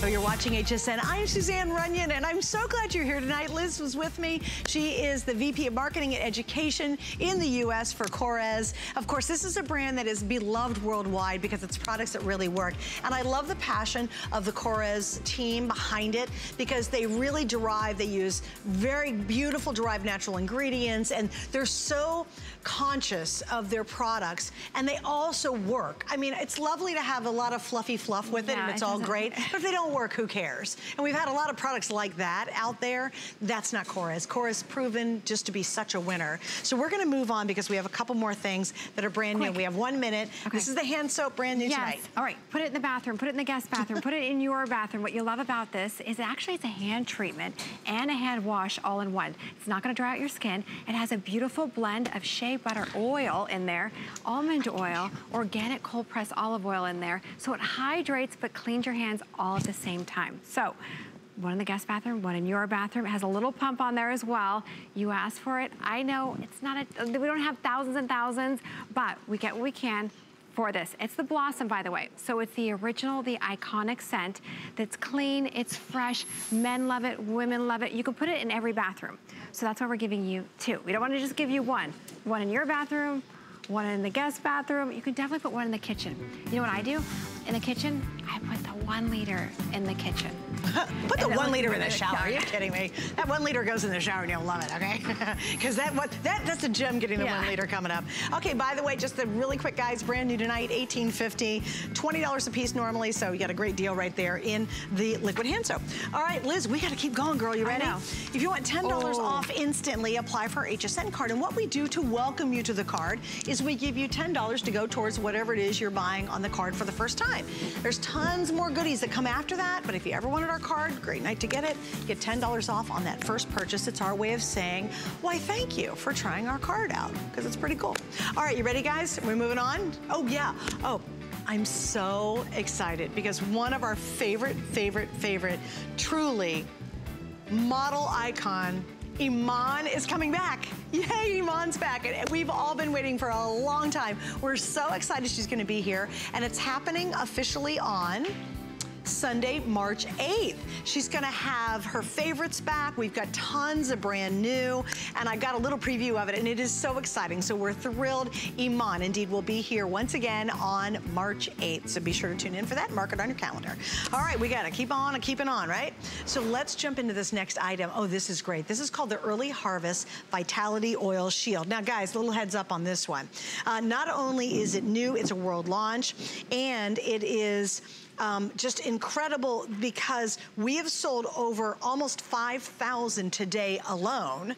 So you're watching HSN. I'm Suzanne Runyan, and I'm so glad you're here tonight. Liz was with me. She is the VP of Marketing and Education in the U.S. for Korres. Of course, this is a brand that is beloved worldwide because it's products that really work. And I love the passion of the Korres team behind it because they really derive, they use very beautiful derived natural ingredients, and they're so conscious of their products, and they also work. I mean, it's lovely to have a lot of fluffy fluff with it, Yeah, and it's it all great. But if they don't work, who cares? And we've had a lot of products like that out there. That's not Korres. Korres proven just to be such a winner. So we're gonna move on because we have a couple more things that are brand new. We have one minute. Okay. This is the hand soap brand new Yes. tonight. All right. Put it in the bathroom. Put it in the guest bathroom. put it in your bathroom. What you love about this is actually it's a hand treatment and a hand wash all in one. It's not going to dry out your skin. It has a beautiful blend of shea butter oil in there, almond oil, organic cold pressed olive oil in there. So it hydrates but cleans your hands all at the same time. So one in the guest bathroom, one in your bathroom. It has a little pump on there as well. You asked for it. I know it's not a, we don't have thousands and thousands, but we get what we can for this. It's the Blossom, by the way. So it's the original, the iconic scent that's clean, it's fresh. Men love it, women love it. You can put it in every bathroom. So that's why we're giving you two. We don't want to just give you one. One in your bathroom, one in the guest bathroom. You can definitely put one in the kitchen. You know what I do? In the kitchen, I put the one liter in the kitchen. Put the one liter in the shower. Are you kidding me? That one liter goes in the shower and you'll love it, okay? Because that, what, that that's a gem getting the Yeah. one liter coming up. Okay, by the way, just the really quick guys, brand new tonight, $18.50, $20 a piece normally, so you got a great deal right there in the liquid hand soap. All right, Liz, we got to keep going, girl. You ready? If you want $10 Oh. off instantly, apply for our HSN card. And what we do to welcome you to the card is we give you $10 to go towards whatever it is you're buying on the card for the first time. There's tons more goodies that come after that, but if you ever our card, great night to get it. Get $10 off on that first purchase. It's our way of saying, why thank you for trying our card out, because it's pretty cool. All right, you ready guys? We're moving on? Oh yeah, oh. I'm so excited because one of our favorite, favorite, favorite, truly model icon, Iman is coming back. Yay, Iman's back. And we've all been waiting for a long time. We're so excited she's gonna be here. And it's happening officially on Sunday, March 8th. She's gonna have her favorites back. We've got tons of brand new, and I got a little preview of it, and it is so exciting. So we're thrilled. Iman, indeed, will be here once again on March 8th. So be sure to tune in for that. Mark it on your calendar. All right, we gotta keep on and keeping on, right? So let's jump into this next item. Oh, this is great. This is called the Early Harvest Vitality Oil Shield. Now, guys, little heads up on this one. Uh, not only is it new, it's a world launch, and it is um, just incredible because we have sold over almost 5,000 today alone.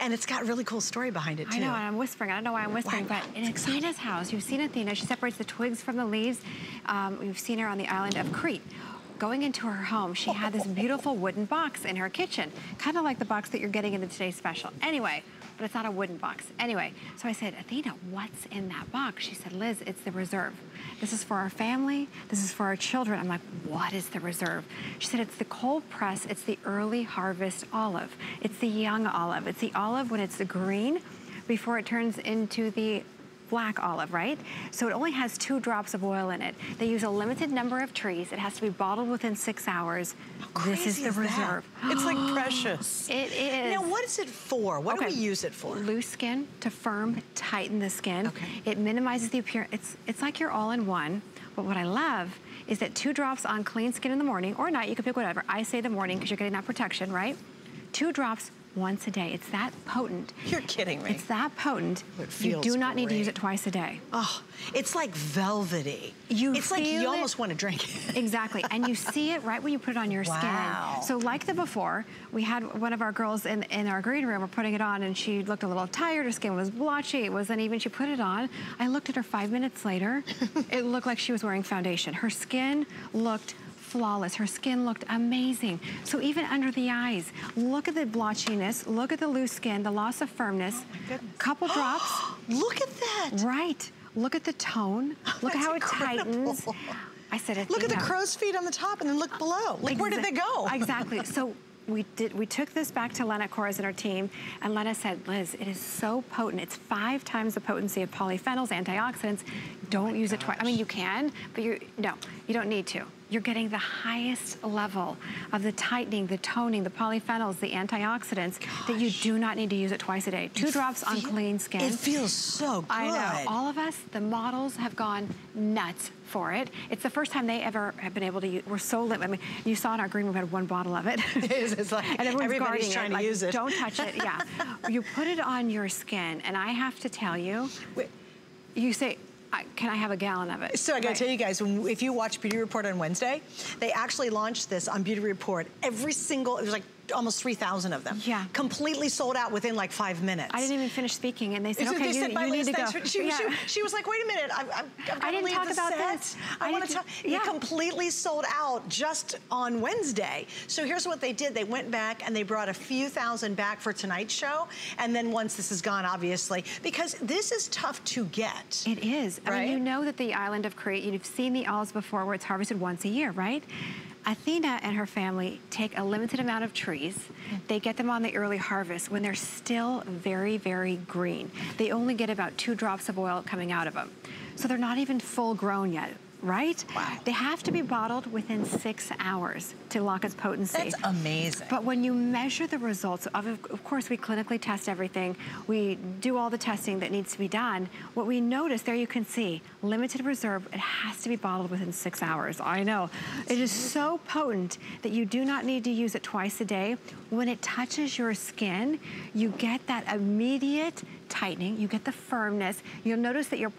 And it's got a really cool story behind it too. I know, and I'm whispering. I don't know why I'm whispering, Why? but in Athena's house, you've seen Athena. She separates the twigs from the leaves. Um, you've seen her on the island of Crete. Going into her home, she had this beautiful wooden box in her kitchen, kind of like the box that you're getting in the Today Special. Anyway, but it's not a wooden box. Anyway, so I said, Athena, what's in that box? She said, Liz, it's the reserve. This is for our family. This is for our children. I'm like, what is the reserve? She said, it's the cold press. It's the early harvest olive. It's the young olive. It's the olive when it's the green before it turns into the black olive, right? So it only has two drops of oil in it. They use a limited number of trees. It has to be bottled within six hours. This is the is reserve. It's like precious. It is. Now, what is it for? What do we use it for? Loose skin to firm, tighten the skin. Okay. It minimizes the appearance. It's, it's like you're all in one. But what I love is that two drops on clean skin in the morning or night, you can pick whatever. I say the morning because you're getting that protection, right? Two drops once a day. It's that potent. You're kidding me. It's that potent. It you do not need to use it twice a day. Oh, it's like velvety. You it's like you it? almost want to drink it. Exactly, and you see it right when you put it on your Wow. skin. So like the before, we had one of our girls in, in our green room, we're putting it on and she looked a little tired, her skin was blotchy, it wasn't even, she put it on. I looked at her five minutes later, it looked like she was wearing foundation. Her skin looked flawless. Her skin looked amazing. So even under the eyes, look at the blotchiness, look at the loose skin, the loss of firmness. Oh goodness. Couple drops, Look at that. right. Look at the tone. Oh, look at how it incredible. tightens. I said, it. Look at the crow's feet on the top and then look below. Like, where did they go? Exactly. So we did. We took this back to Lena Korres and her team, and Lena said, "Liz, it is so potent. It's five times the potency of polyphenols, antioxidants. Don't oh use it twice. I mean, you can, but you no, you don't need to. You're getting the highest level of the tightening, the toning, the polyphenols, the antioxidants Gosh. that you do not need to use it twice a day. Two it drops on clean skin. It feels so good. I know. All of us, the models have gone nuts for it. It's the first time they ever have been able to use, we're so limited. I mean, you saw in our green room, we had one bottle of it. it is, it's like and everyone's everybody's trying it, to like, use it. Don't touch it, yeah. you put it on your skin, and I have to tell you, Wait. you say, I, can I have a gallon of it? So I gotta right. tell you guys, when, if you watch Beauty Report on Wednesday, they actually launched this on Beauty Report. Every single, it was like almost 3,000 of them. Yeah. Completely sold out within like five minutes. I didn't even finish speaking and they said, okay, they you, said, you need to go. She, yeah. she, she, was like, wait a minute, I, I, I've I didn't talk about set. this. I, I want to talk. Yeah. It completely sold out just on Wednesday. So here's what they did. They went back and they brought a few thousand back for tonight's show. And then once this is gone, obviously, because this is tough to get. It is. Right? I mean, you know that the island of Crete, you've seen the olives before where it's harvested once a year, right? Athena and her family take a limited amount of trees. They get them on the early harvest when they're still very, very green. They only get about two drops of oil coming out of them. So they're not even full grown yet right? Wow. They have to be bottled within six hours to lock its potency. That's amazing. But when you measure the results, of, of course we clinically test everything. We do all the testing that needs to be done. What we notice, there you can see, limited reserve, it has to be bottled within six hours. I know. It is so potent that you do not need to use it twice a day. When it touches your skin, you get that immediate tightening, you get the firmness. You'll notice that your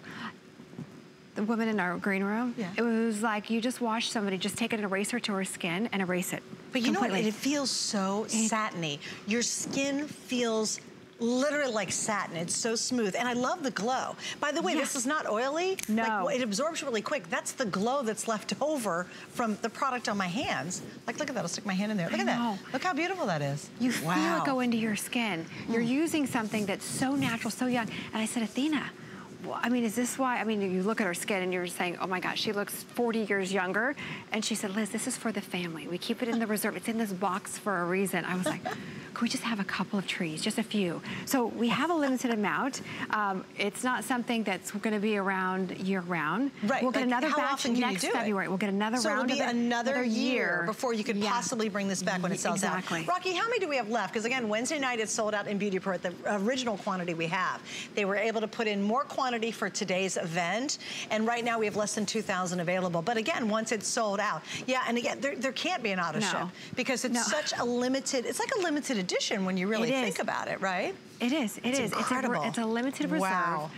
the woman in our green room, yeah. it was like you just watch somebody just take an eraser to her skin and erase it. But you completely. know what? It feels so satiny. Your skin feels literally like satin. It's so smooth. And I love the glow. By the way, this is not oily. No. Like, it absorbs really quick. That's the glow that's left over from the product on my hands. Like, look at that. I'll stick my hand in there. Look I at know. that. Look how beautiful that is. You wow. feel it go into your skin. You're mm. using something that's so natural, so young. And I said, Athena, I mean, is this why, I mean, you look at her skin and you're saying, oh my gosh, she looks 40 years younger. And she said, Liz, this is for the family. We keep it in the reserve. It's in this box for a reason. I was like, could we just have a couple of trees, just a few? So we have a limited amount. Um, it's not something that's gonna be around year round. Right. We'll get like another batch next February. It? We'll get another so round it'll be another, another year, before you could yeah. possibly bring this back when it sells exactly. out. Rocky, how many do we have left? Because again, Wednesday night it sold out in Beauty Report, the original quantity we have. They were able to put in more quantity for today's event. And right now we have less than 2,000 available. But again, once it's sold out, yeah, and again, there, there can't be an auto no. ship because it's no. such a limited, it's like a limited edition when you really think about it, right? It is, it it's is. Incredible. It's a, it's a limited reserve. Wow.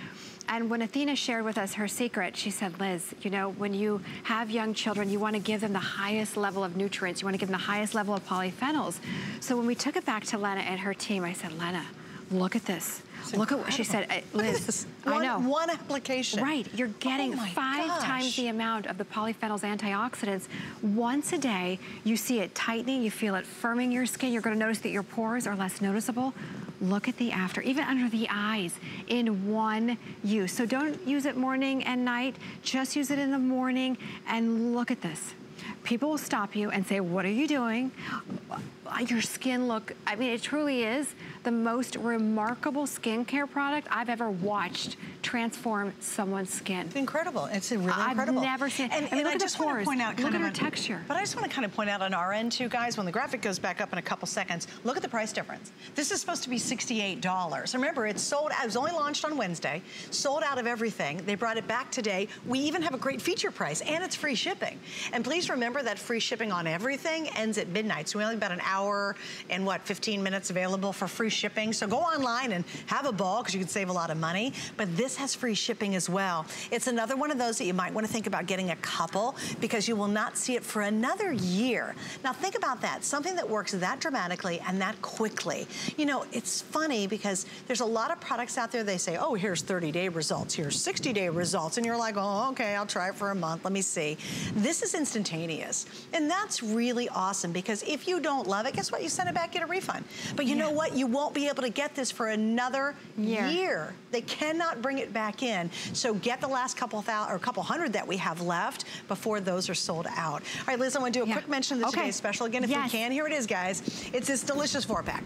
And when Athena shared with us her secret, she said, Liz, you know, when you have young children, you want to give them the highest level of nutrients. You want to give them the highest level of polyphenols. So when we took it back to Lena and her team, I said, Lena, look at this. Look at what she said, uh, Liz. One, I know. One application. Right. You're getting oh five gosh. times the amount of the polyphenols antioxidants once a day. You see it tightening. You feel it firming your skin. You're going to notice that your pores are less noticeable. Look at the after, even under the eyes, in one use. So don't use it morning and night. Just use it in the morning and look at this. People will stop you and say, what are you doing? Your skin look, I mean, it truly is the most remarkable skincare product I've ever watched transform someone's skin. It's incredible. It's really incredible. I've never seen. And, I mean, and I just want to point out, look at her texture. But I just want to kind of point out on our end too, guys. When the graphic goes back up in a couple seconds, look at the price difference. This is supposed to be $68. Remember, it's sold. It was only launched on Wednesday. Sold out of everything. They brought it back today. We even have a great feature price, and it's free shipping. And please remember that free shipping on everything ends at midnight. So we only have about an hour and what 15 minutes available for free shipping. So go online and have a ball because you can save a lot of money. But this has free shipping as well. It's another one of those that you might want to think about getting a couple because you will not see it for another year. Now think about that. Something that works that dramatically and that quickly. You know, it's funny because there's a lot of products out there, they say, oh, here's 30-day results, here's 60-day results. And you're like, oh, okay, I'll try it for a month. Let me see. This is instantaneous. And that's really awesome because if you don't love it, guess what? You send it back, get a refund. But you yeah. know what? You won't be able to get this for another year. year. They cannot bring it back in. So get the last couple thousand or couple hundred that we have left before those are sold out. All right, Liz, I want to do a yeah. quick mention of the okay. today's special again if yes. we can. Here it is, guys. It's this delicious four pack.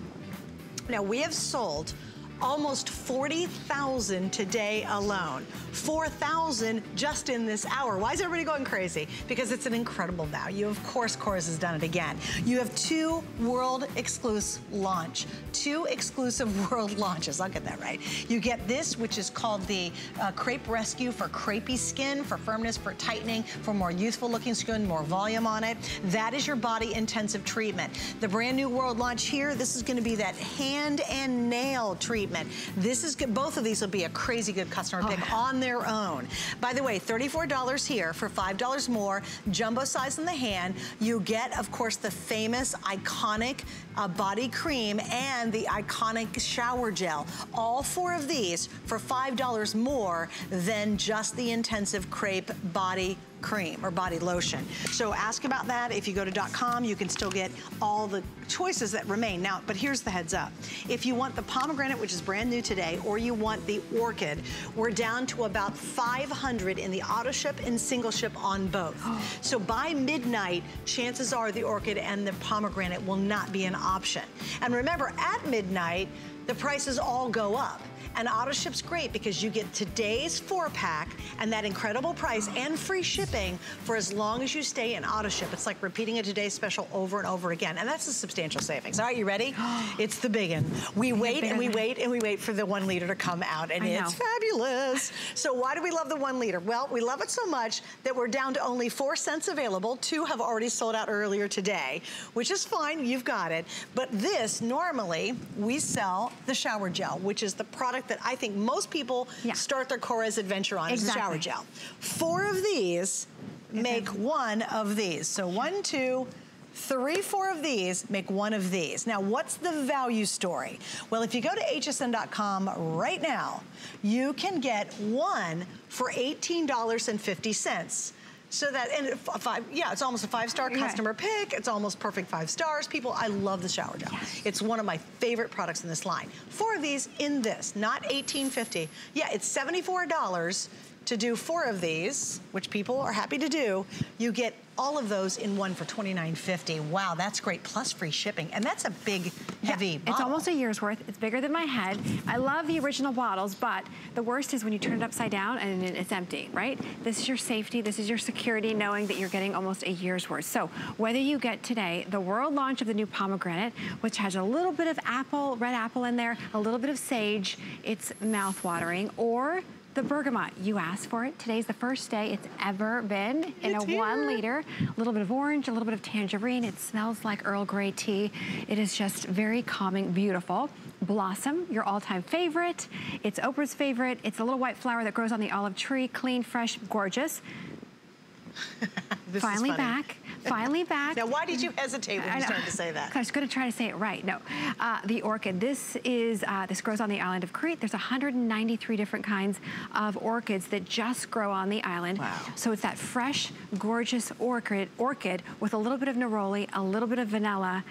Now we have sold almost 40,000 today alone. 4,000 just in this hour. Why is everybody going crazy? Because it's an incredible value. Of course, Korres has done it again. You have two world exclusive launch, two exclusive world launches. I'll get that right. You get this, which is called the uh, Crepe Rescue for crepey skin, for firmness, for tightening, for more youthful looking skin, more volume on it. That is your body intensive treatment. The brand new world launch here, this is gonna be that hand and nail treatment. This is good. Both of these will be a crazy good customer pick oh. on their own. By the way, $34 here for $5 more, jumbo size in the hand. You get, of course, the famous, iconic uh, body cream and the iconic shower gel. All four of these for $5 more than just the intensive crepe body cream or body lotion. So ask about that. If you go to dot .com, you can still get all the choices that remain. Now, but here's the heads up. If you want the pomegranate, which is brand new today, or you want the orchid, we're down to about 500 in the auto ship and single ship on both. Oh. so by midnight, chances are the orchid and the pomegranate will not be an option. And remember, at midnight, the prices all go up. And auto ship's great because you get today's four pack and that incredible price and free shipping for as long as you stay in auto ship. It's like repeating a today's special over and over again. And that's a substantial savings. All right, you ready? it's the big one. We wait and we wait and we wait for the one liter to come out and it's fabulous. so why do we love the one liter? Well, we love it so much that we're down to only four cents available. Two have already sold out earlier today, which is fine, you've got it. But this, normally, we sell the shower gel, which is the product that I think most people yeah. start their Korres adventure on exactly. is shower gel. Four of these make one of these. So one, two, three, four of these make one of these. Now, what's the value story? Well, if you go to hsn.com right now, you can get one for $18.50. So that, and five, yeah, it's almost a five-star customer pick. It's almost perfect five stars. People, I love the shower gel. Yes. It's one of my favorite products in this line. Four of these in this, not 18.50. Yeah, it's $74 to do four of these, which people are happy to do. You get all of those in one for $29.50. Wow, that's great, plus free shipping. And that's a big, heavy yeah, bottle. It's almost a year's worth. It's bigger than my head. I love the original bottles, but the worst is when you turn it upside down and it's empty, right? This is your safety, this is your security, knowing that you're getting almost a year's worth. So whether you get today the world launch of the new pomegranate, which has a little bit of apple, red apple in there, a little bit of sage, it's mouth-watering, or the bergamot, you asked for it. Today's the first day it's ever been in it's a here. one liter. A little bit of orange, a little bit of tangerine. It smells like Earl Grey tea. It is just very calming, beautiful. Blossom, your all-time favorite. It's Oprah's favorite. It's a little white flower that grows on the olive tree. Clean, fresh, gorgeous. Finally back. Finally back. now, why did you hesitate when you started to say that? I was going to try to say it right. No, uh, the orchid. This is uh, this grows on the island of Crete. There's 193 different kinds of orchids that just grow on the island. Wow. So it's that fresh, gorgeous orchid, orchid with a little bit of neroli, a little bit of vanilla,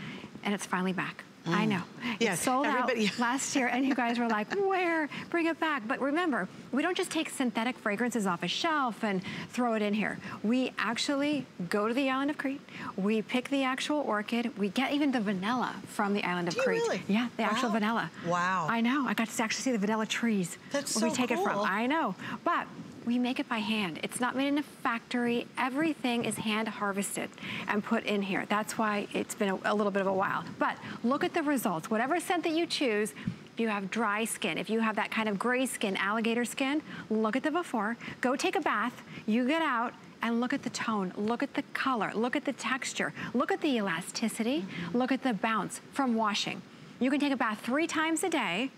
and it's finally back. Mm. I know. Yeah, it sold out last year, and you guys were like, where? Bring it back. But remember, we don't just take synthetic fragrances off a shelf and throw it in here. We actually go to the island of Crete. We pick the actual orchid. We get even the vanilla from the island of Do Crete. Really? Yeah, the wow. actual vanilla. Wow. I know. I got to actually see the vanilla trees. That's where so we take cool. it from. I know. But we make it by hand. It's not made in a factory. Everything is hand harvested and put in here. That's why it's been a, a little bit of a while. But look at the results. Whatever scent that you choose, if you have dry skin, if you have that kind of gray skin, alligator skin, look at the before. Go take a bath. You get out and look at the tone, look at the color, look at the texture, look at the elasticity, look at the bounce from washing. You can take a bath three times a day,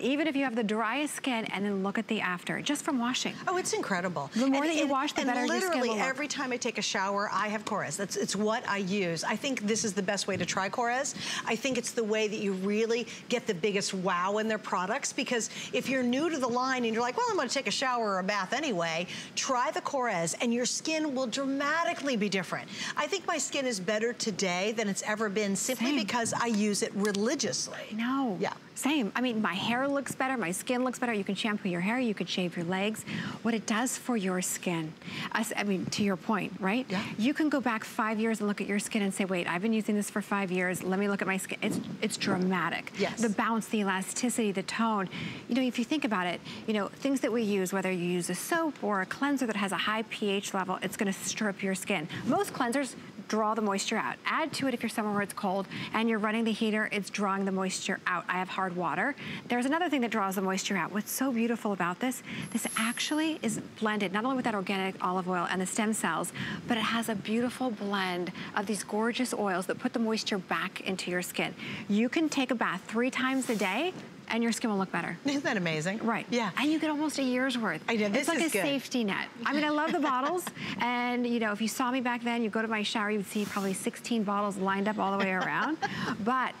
even if you have the driest skin and then look at the after, just from washing. Oh, it's incredible. The more and, that you and, wash, the better your skin literally every time I take a shower, I have Korres. That's it's what I use. I think this is the best way to try Korres. I think it's the way that you really get the biggest wow in their products because if you're new to the line and you're like, well, I'm gonna take a shower or a bath anyway, try the Korres and your skin will dramatically be different. I think my skin is better today than it's ever been simply Same. because I use it religiously. No. Yeah. Same. I mean, my hair looks better, my skin looks better. You can shampoo your hair, you can shave your legs. What it does for your skin, I mean, to your point, right? Yeah. You can go back five years and look at your skin and say, wait, I've been using this for five years. Let me look at my skin. It's, it's dramatic. Yes. The bounce, the elasticity, the tone. You know, if you think about it, you know, things that we use, whether you use a soap or a cleanser that has a high pH level, it's gonna strip your skin. Most cleansers draw the moisture out. Add to it if you're somewhere where it's cold and you're running the heater, it's drawing the moisture out. I have hard water. There's another thing that draws the moisture out. What's so beautiful about this, this actually is blended not only with that organic olive oil and the stem cells, but it has a beautiful blend of these gorgeous oils that put the moisture back into your skin. You can take a bath three times a day and your skin will look better. Isn't that amazing? Right. Yeah. And you get almost a year's worth. I know, this it's like is a good. safety net. I mean, I love the bottles. And, you know, if you saw me back then, you go to my shower, you would see probably 16 bottles lined up all the way around. but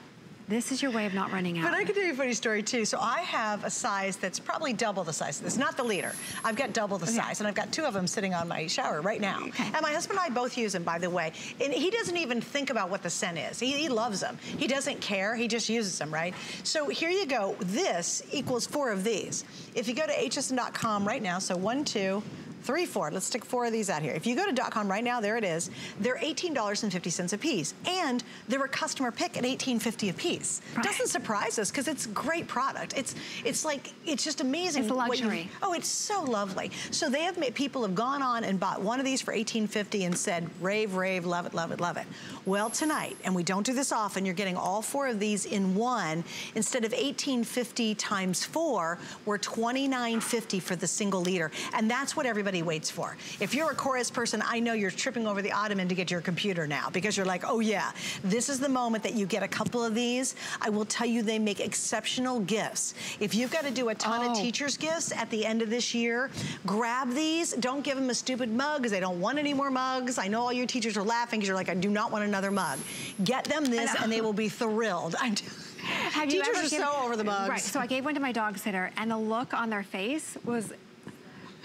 this is your way of not running out. But I can tell you a funny story too. So I have a size that's probably double the size of this, not the leader. I've got double the Okay. size, and I've got two of them sitting on my shower right now. Okay. And my husband and I both use them, by the way. And he doesn't even think about what the scent is. He, he loves them. He doesn't care. He just uses them, right? So here you go. This equals four of these. If you go to hsn.com right now, so one, two, three, four. Let's stick four of these out here. If you go to dot .com right now, there it is. They're $18.50 a piece. And they're a customer pick at $18.50 a piece. Right. Doesn't surprise us because it's great product. It's it's like, it's just amazing. It's a luxury. oh, it's so lovely. So they have made, people have gone on and bought one of these for $18.50 and said, rave, rave, love it, love it, love it. Well, tonight, and we don't do this often, you're getting all four of these in one. Instead of $18.50 times four, we're $29.50 for the single liter. And that's what everybody waits for. If you're a Korres person, I know you're tripping over the ottoman to get your computer now because you're like, oh yeah, this is the moment that you get a couple of these. I will tell you they make exceptional gifts. If you've got to do a ton of Oh. teachers gifts at the end of this year, grab these. Don't give them a stupid mug because they don't want any more mugs. I know all your teachers are laughing because you're like, I do not want another mug. Get them this and they will be thrilled. Have Teachers are given- so over the mugs. Right, so I gave one to my dog sitter and the look on their face was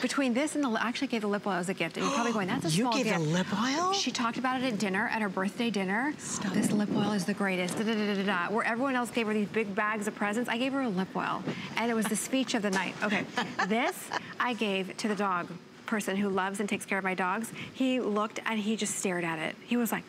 between this and the, I actually gave the lip oil as a gift. And you're probably going, that's a You small gave gift. the lip oil? She talked about it at dinner, at her birthday dinner. This lip oil is the greatest, da, da, da, da, da. Where everyone else gave her these big bags of presents, I gave her a lip oil. And it was the speech of the night. Okay, this I gave to the dog person who loves and takes care of my dogs. He looked and he just stared at it. He was like,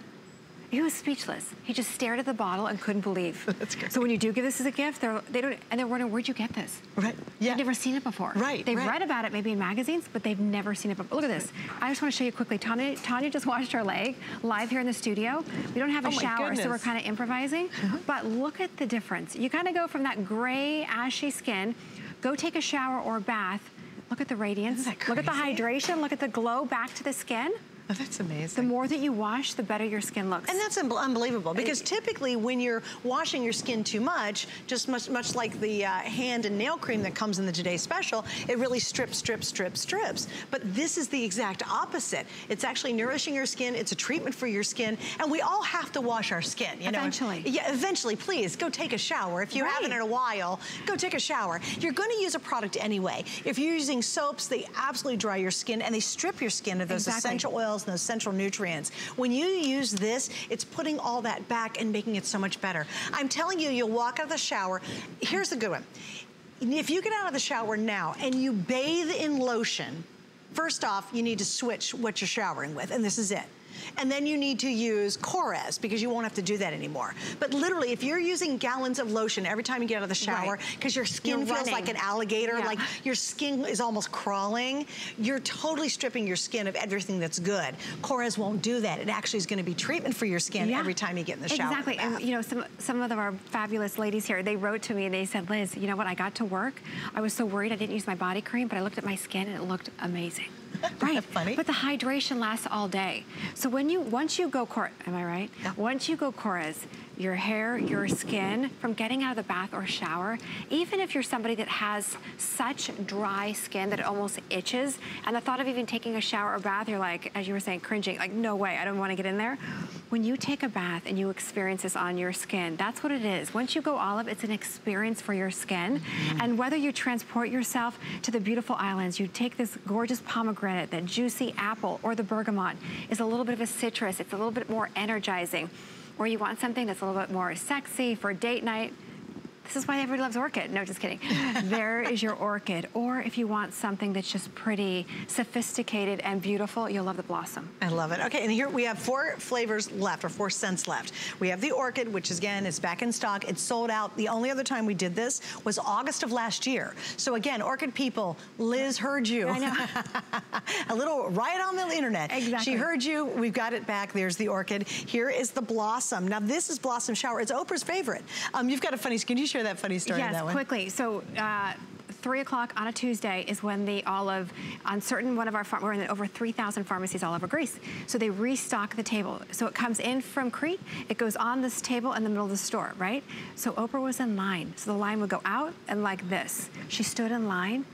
he was speechless. He just stared at the bottle and couldn't believe. That's great. So when you do give this as a gift, they're, they don't, and they're wondering, where'd you get this? Right, yeah. They've never seen it before. Right, They've right. read about it maybe in magazines, but they've never seen it before. Look at this. I just want to show you quickly. Tanya, Tanya just washed her leg live here in the studio. We don't have a Oh shower, so we're. Uh-huh. kind of improvising. But look at the difference. You kind of go from that gray, ashy skin, go take a shower or a bath. Look at the radiance. Look at the hydration. Look at the glow back to the skin. Oh, that's amazing. The more that you wash, the better your skin looks. And that's unbel- unbelievable because typically when you're washing your skin too much, just much much like the uh, hand and nail cream that comes in the Today Special, it really strips, strips, strips, strips. But this is the exact opposite. It's actually nourishing your skin. It's a treatment for your skin, and we all have to wash our skin. You know, Eventually. yeah, eventually. Please go take a shower. If you haven't in a while, go take a shower. You're going to use a product anyway. If you're using soaps, they absolutely dry your skin and they strip your skin of those Exactly. essential oils and those essential nutrients. When you use this, it's putting all that back and making it so much better. I'm telling you, you'll walk out of the shower. Here's the good one. If you get out of the shower now and you bathe in lotion, first off, you need to switch what you're showering with, and this is it. And then you need to use Korres because you won't have to do that anymore. But literally, if you're using gallons of lotion every time you get out of the shower, Right. because your skin You're feels running. like an alligator, Yeah. like your skin is almost crawling, you're totally stripping your skin of everything that's good. Korres won't do that. It actually is going to be treatment for your skin Yeah. every time you get in the shower. Exactly. And you know, some some of our fabulous ladies here, they wrote to me and they said, Liz, you know what? I got to work. I was so worried I didn't use my body cream, but I looked at my skin and it looked amazing. right. funny? But the hydration lasts all day. So when you once you go Cor am I right? Yeah. Once you go Korres, your hair, your skin, from getting out of the bath or shower, even if you're somebody that has such dry skin that it almost itches, and the thought of even taking a shower or bath, you're like, as you were saying, cringing, like, no way, I don't want to get in there. When you take a bath and you experience this on your skin, that's what it is. Once you go olive, it's an experience for your skin. Mm-hmm. And whether you transport yourself to the beautiful islands, you take this gorgeous pomegranate, that juicy apple, or the bergamot, is a little bit of a citrus, it's a little bit more energizing or you want something that's a little bit more sexy for date night, This is why everybody loves orchid. No, just kidding. there is your orchid. Or if you want something that's just pretty, sophisticated, and beautiful, you'll love the blossom. I love it. Okay, and here we have four flavors left, or four scents left. We have the orchid, which again is back in stock. It's sold out. The only other time we did this was August of last year. So again, orchid people, Liz heard you. I know. A little right on the internet. Exactly. She heard you. We've got it back. There's the orchid. Here is the blossom. Now this is blossom shower. It's Oprah's favorite. Um, you've got a funny, skin. you share that funny story yes, that one? quickly. So, uh, three o'clock on a Tuesday is when the olive, on certain one of our, we're in over 3,000 pharmacies all over Greece. So they restock the table. So it comes in from Crete, it goes on this table in the middle of the store, right? So Oprah was in line. So the line would go out and like this. She stood in line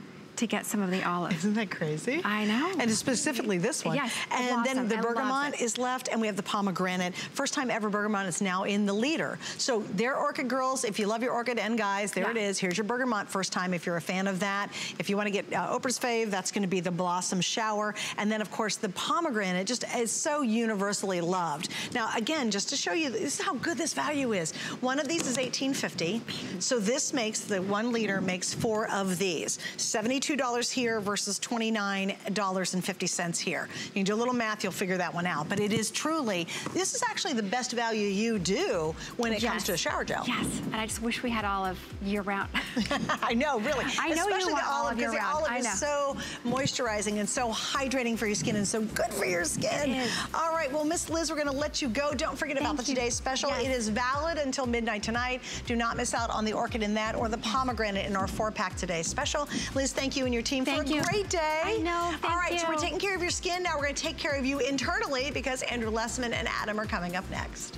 to get some of the olives. Isn't that crazy? I know. And specifically this one. Yes, And then the I bergamot is left, and we have the pomegranate. First time ever bergamot is now in the leader. So they're orchid girls. If you love your orchid and guys, there Yeah. it is. Here's your bergamot first time if you're a fan of that. If you want to get uh, Oprah's fave, that's going to be the blossom shower. And then, of course, the pomegranate just is so universally loved. Now, again, just to show you, this is how good this value is. One of these is 18.50. So this makes, the one liter makes four of these. $72 here versus $29.50 here. You can do a little math, you'll figure that one out. But it is truly, this is actually the best value you do when it comes to a shower gel. Yes, and I just wish we had olive year round. I know, really. I know you want the olive because the olive is so moisturizing and so hydrating for your skin and so good for your skin. All right, well, Miss Liz, we're going to let you go. Don't forget about Thank the you. today's special. Yes. It is valid until midnight tonight. Do not miss out on the orchid in that or the pomegranate in our four-pack today special. Liz, thank you and your team Thank for a you. great day. I know, All thank right, so we're taking care of your skin. Now we're going to take care of you internally because Andrew Lessman and Adam are coming up next.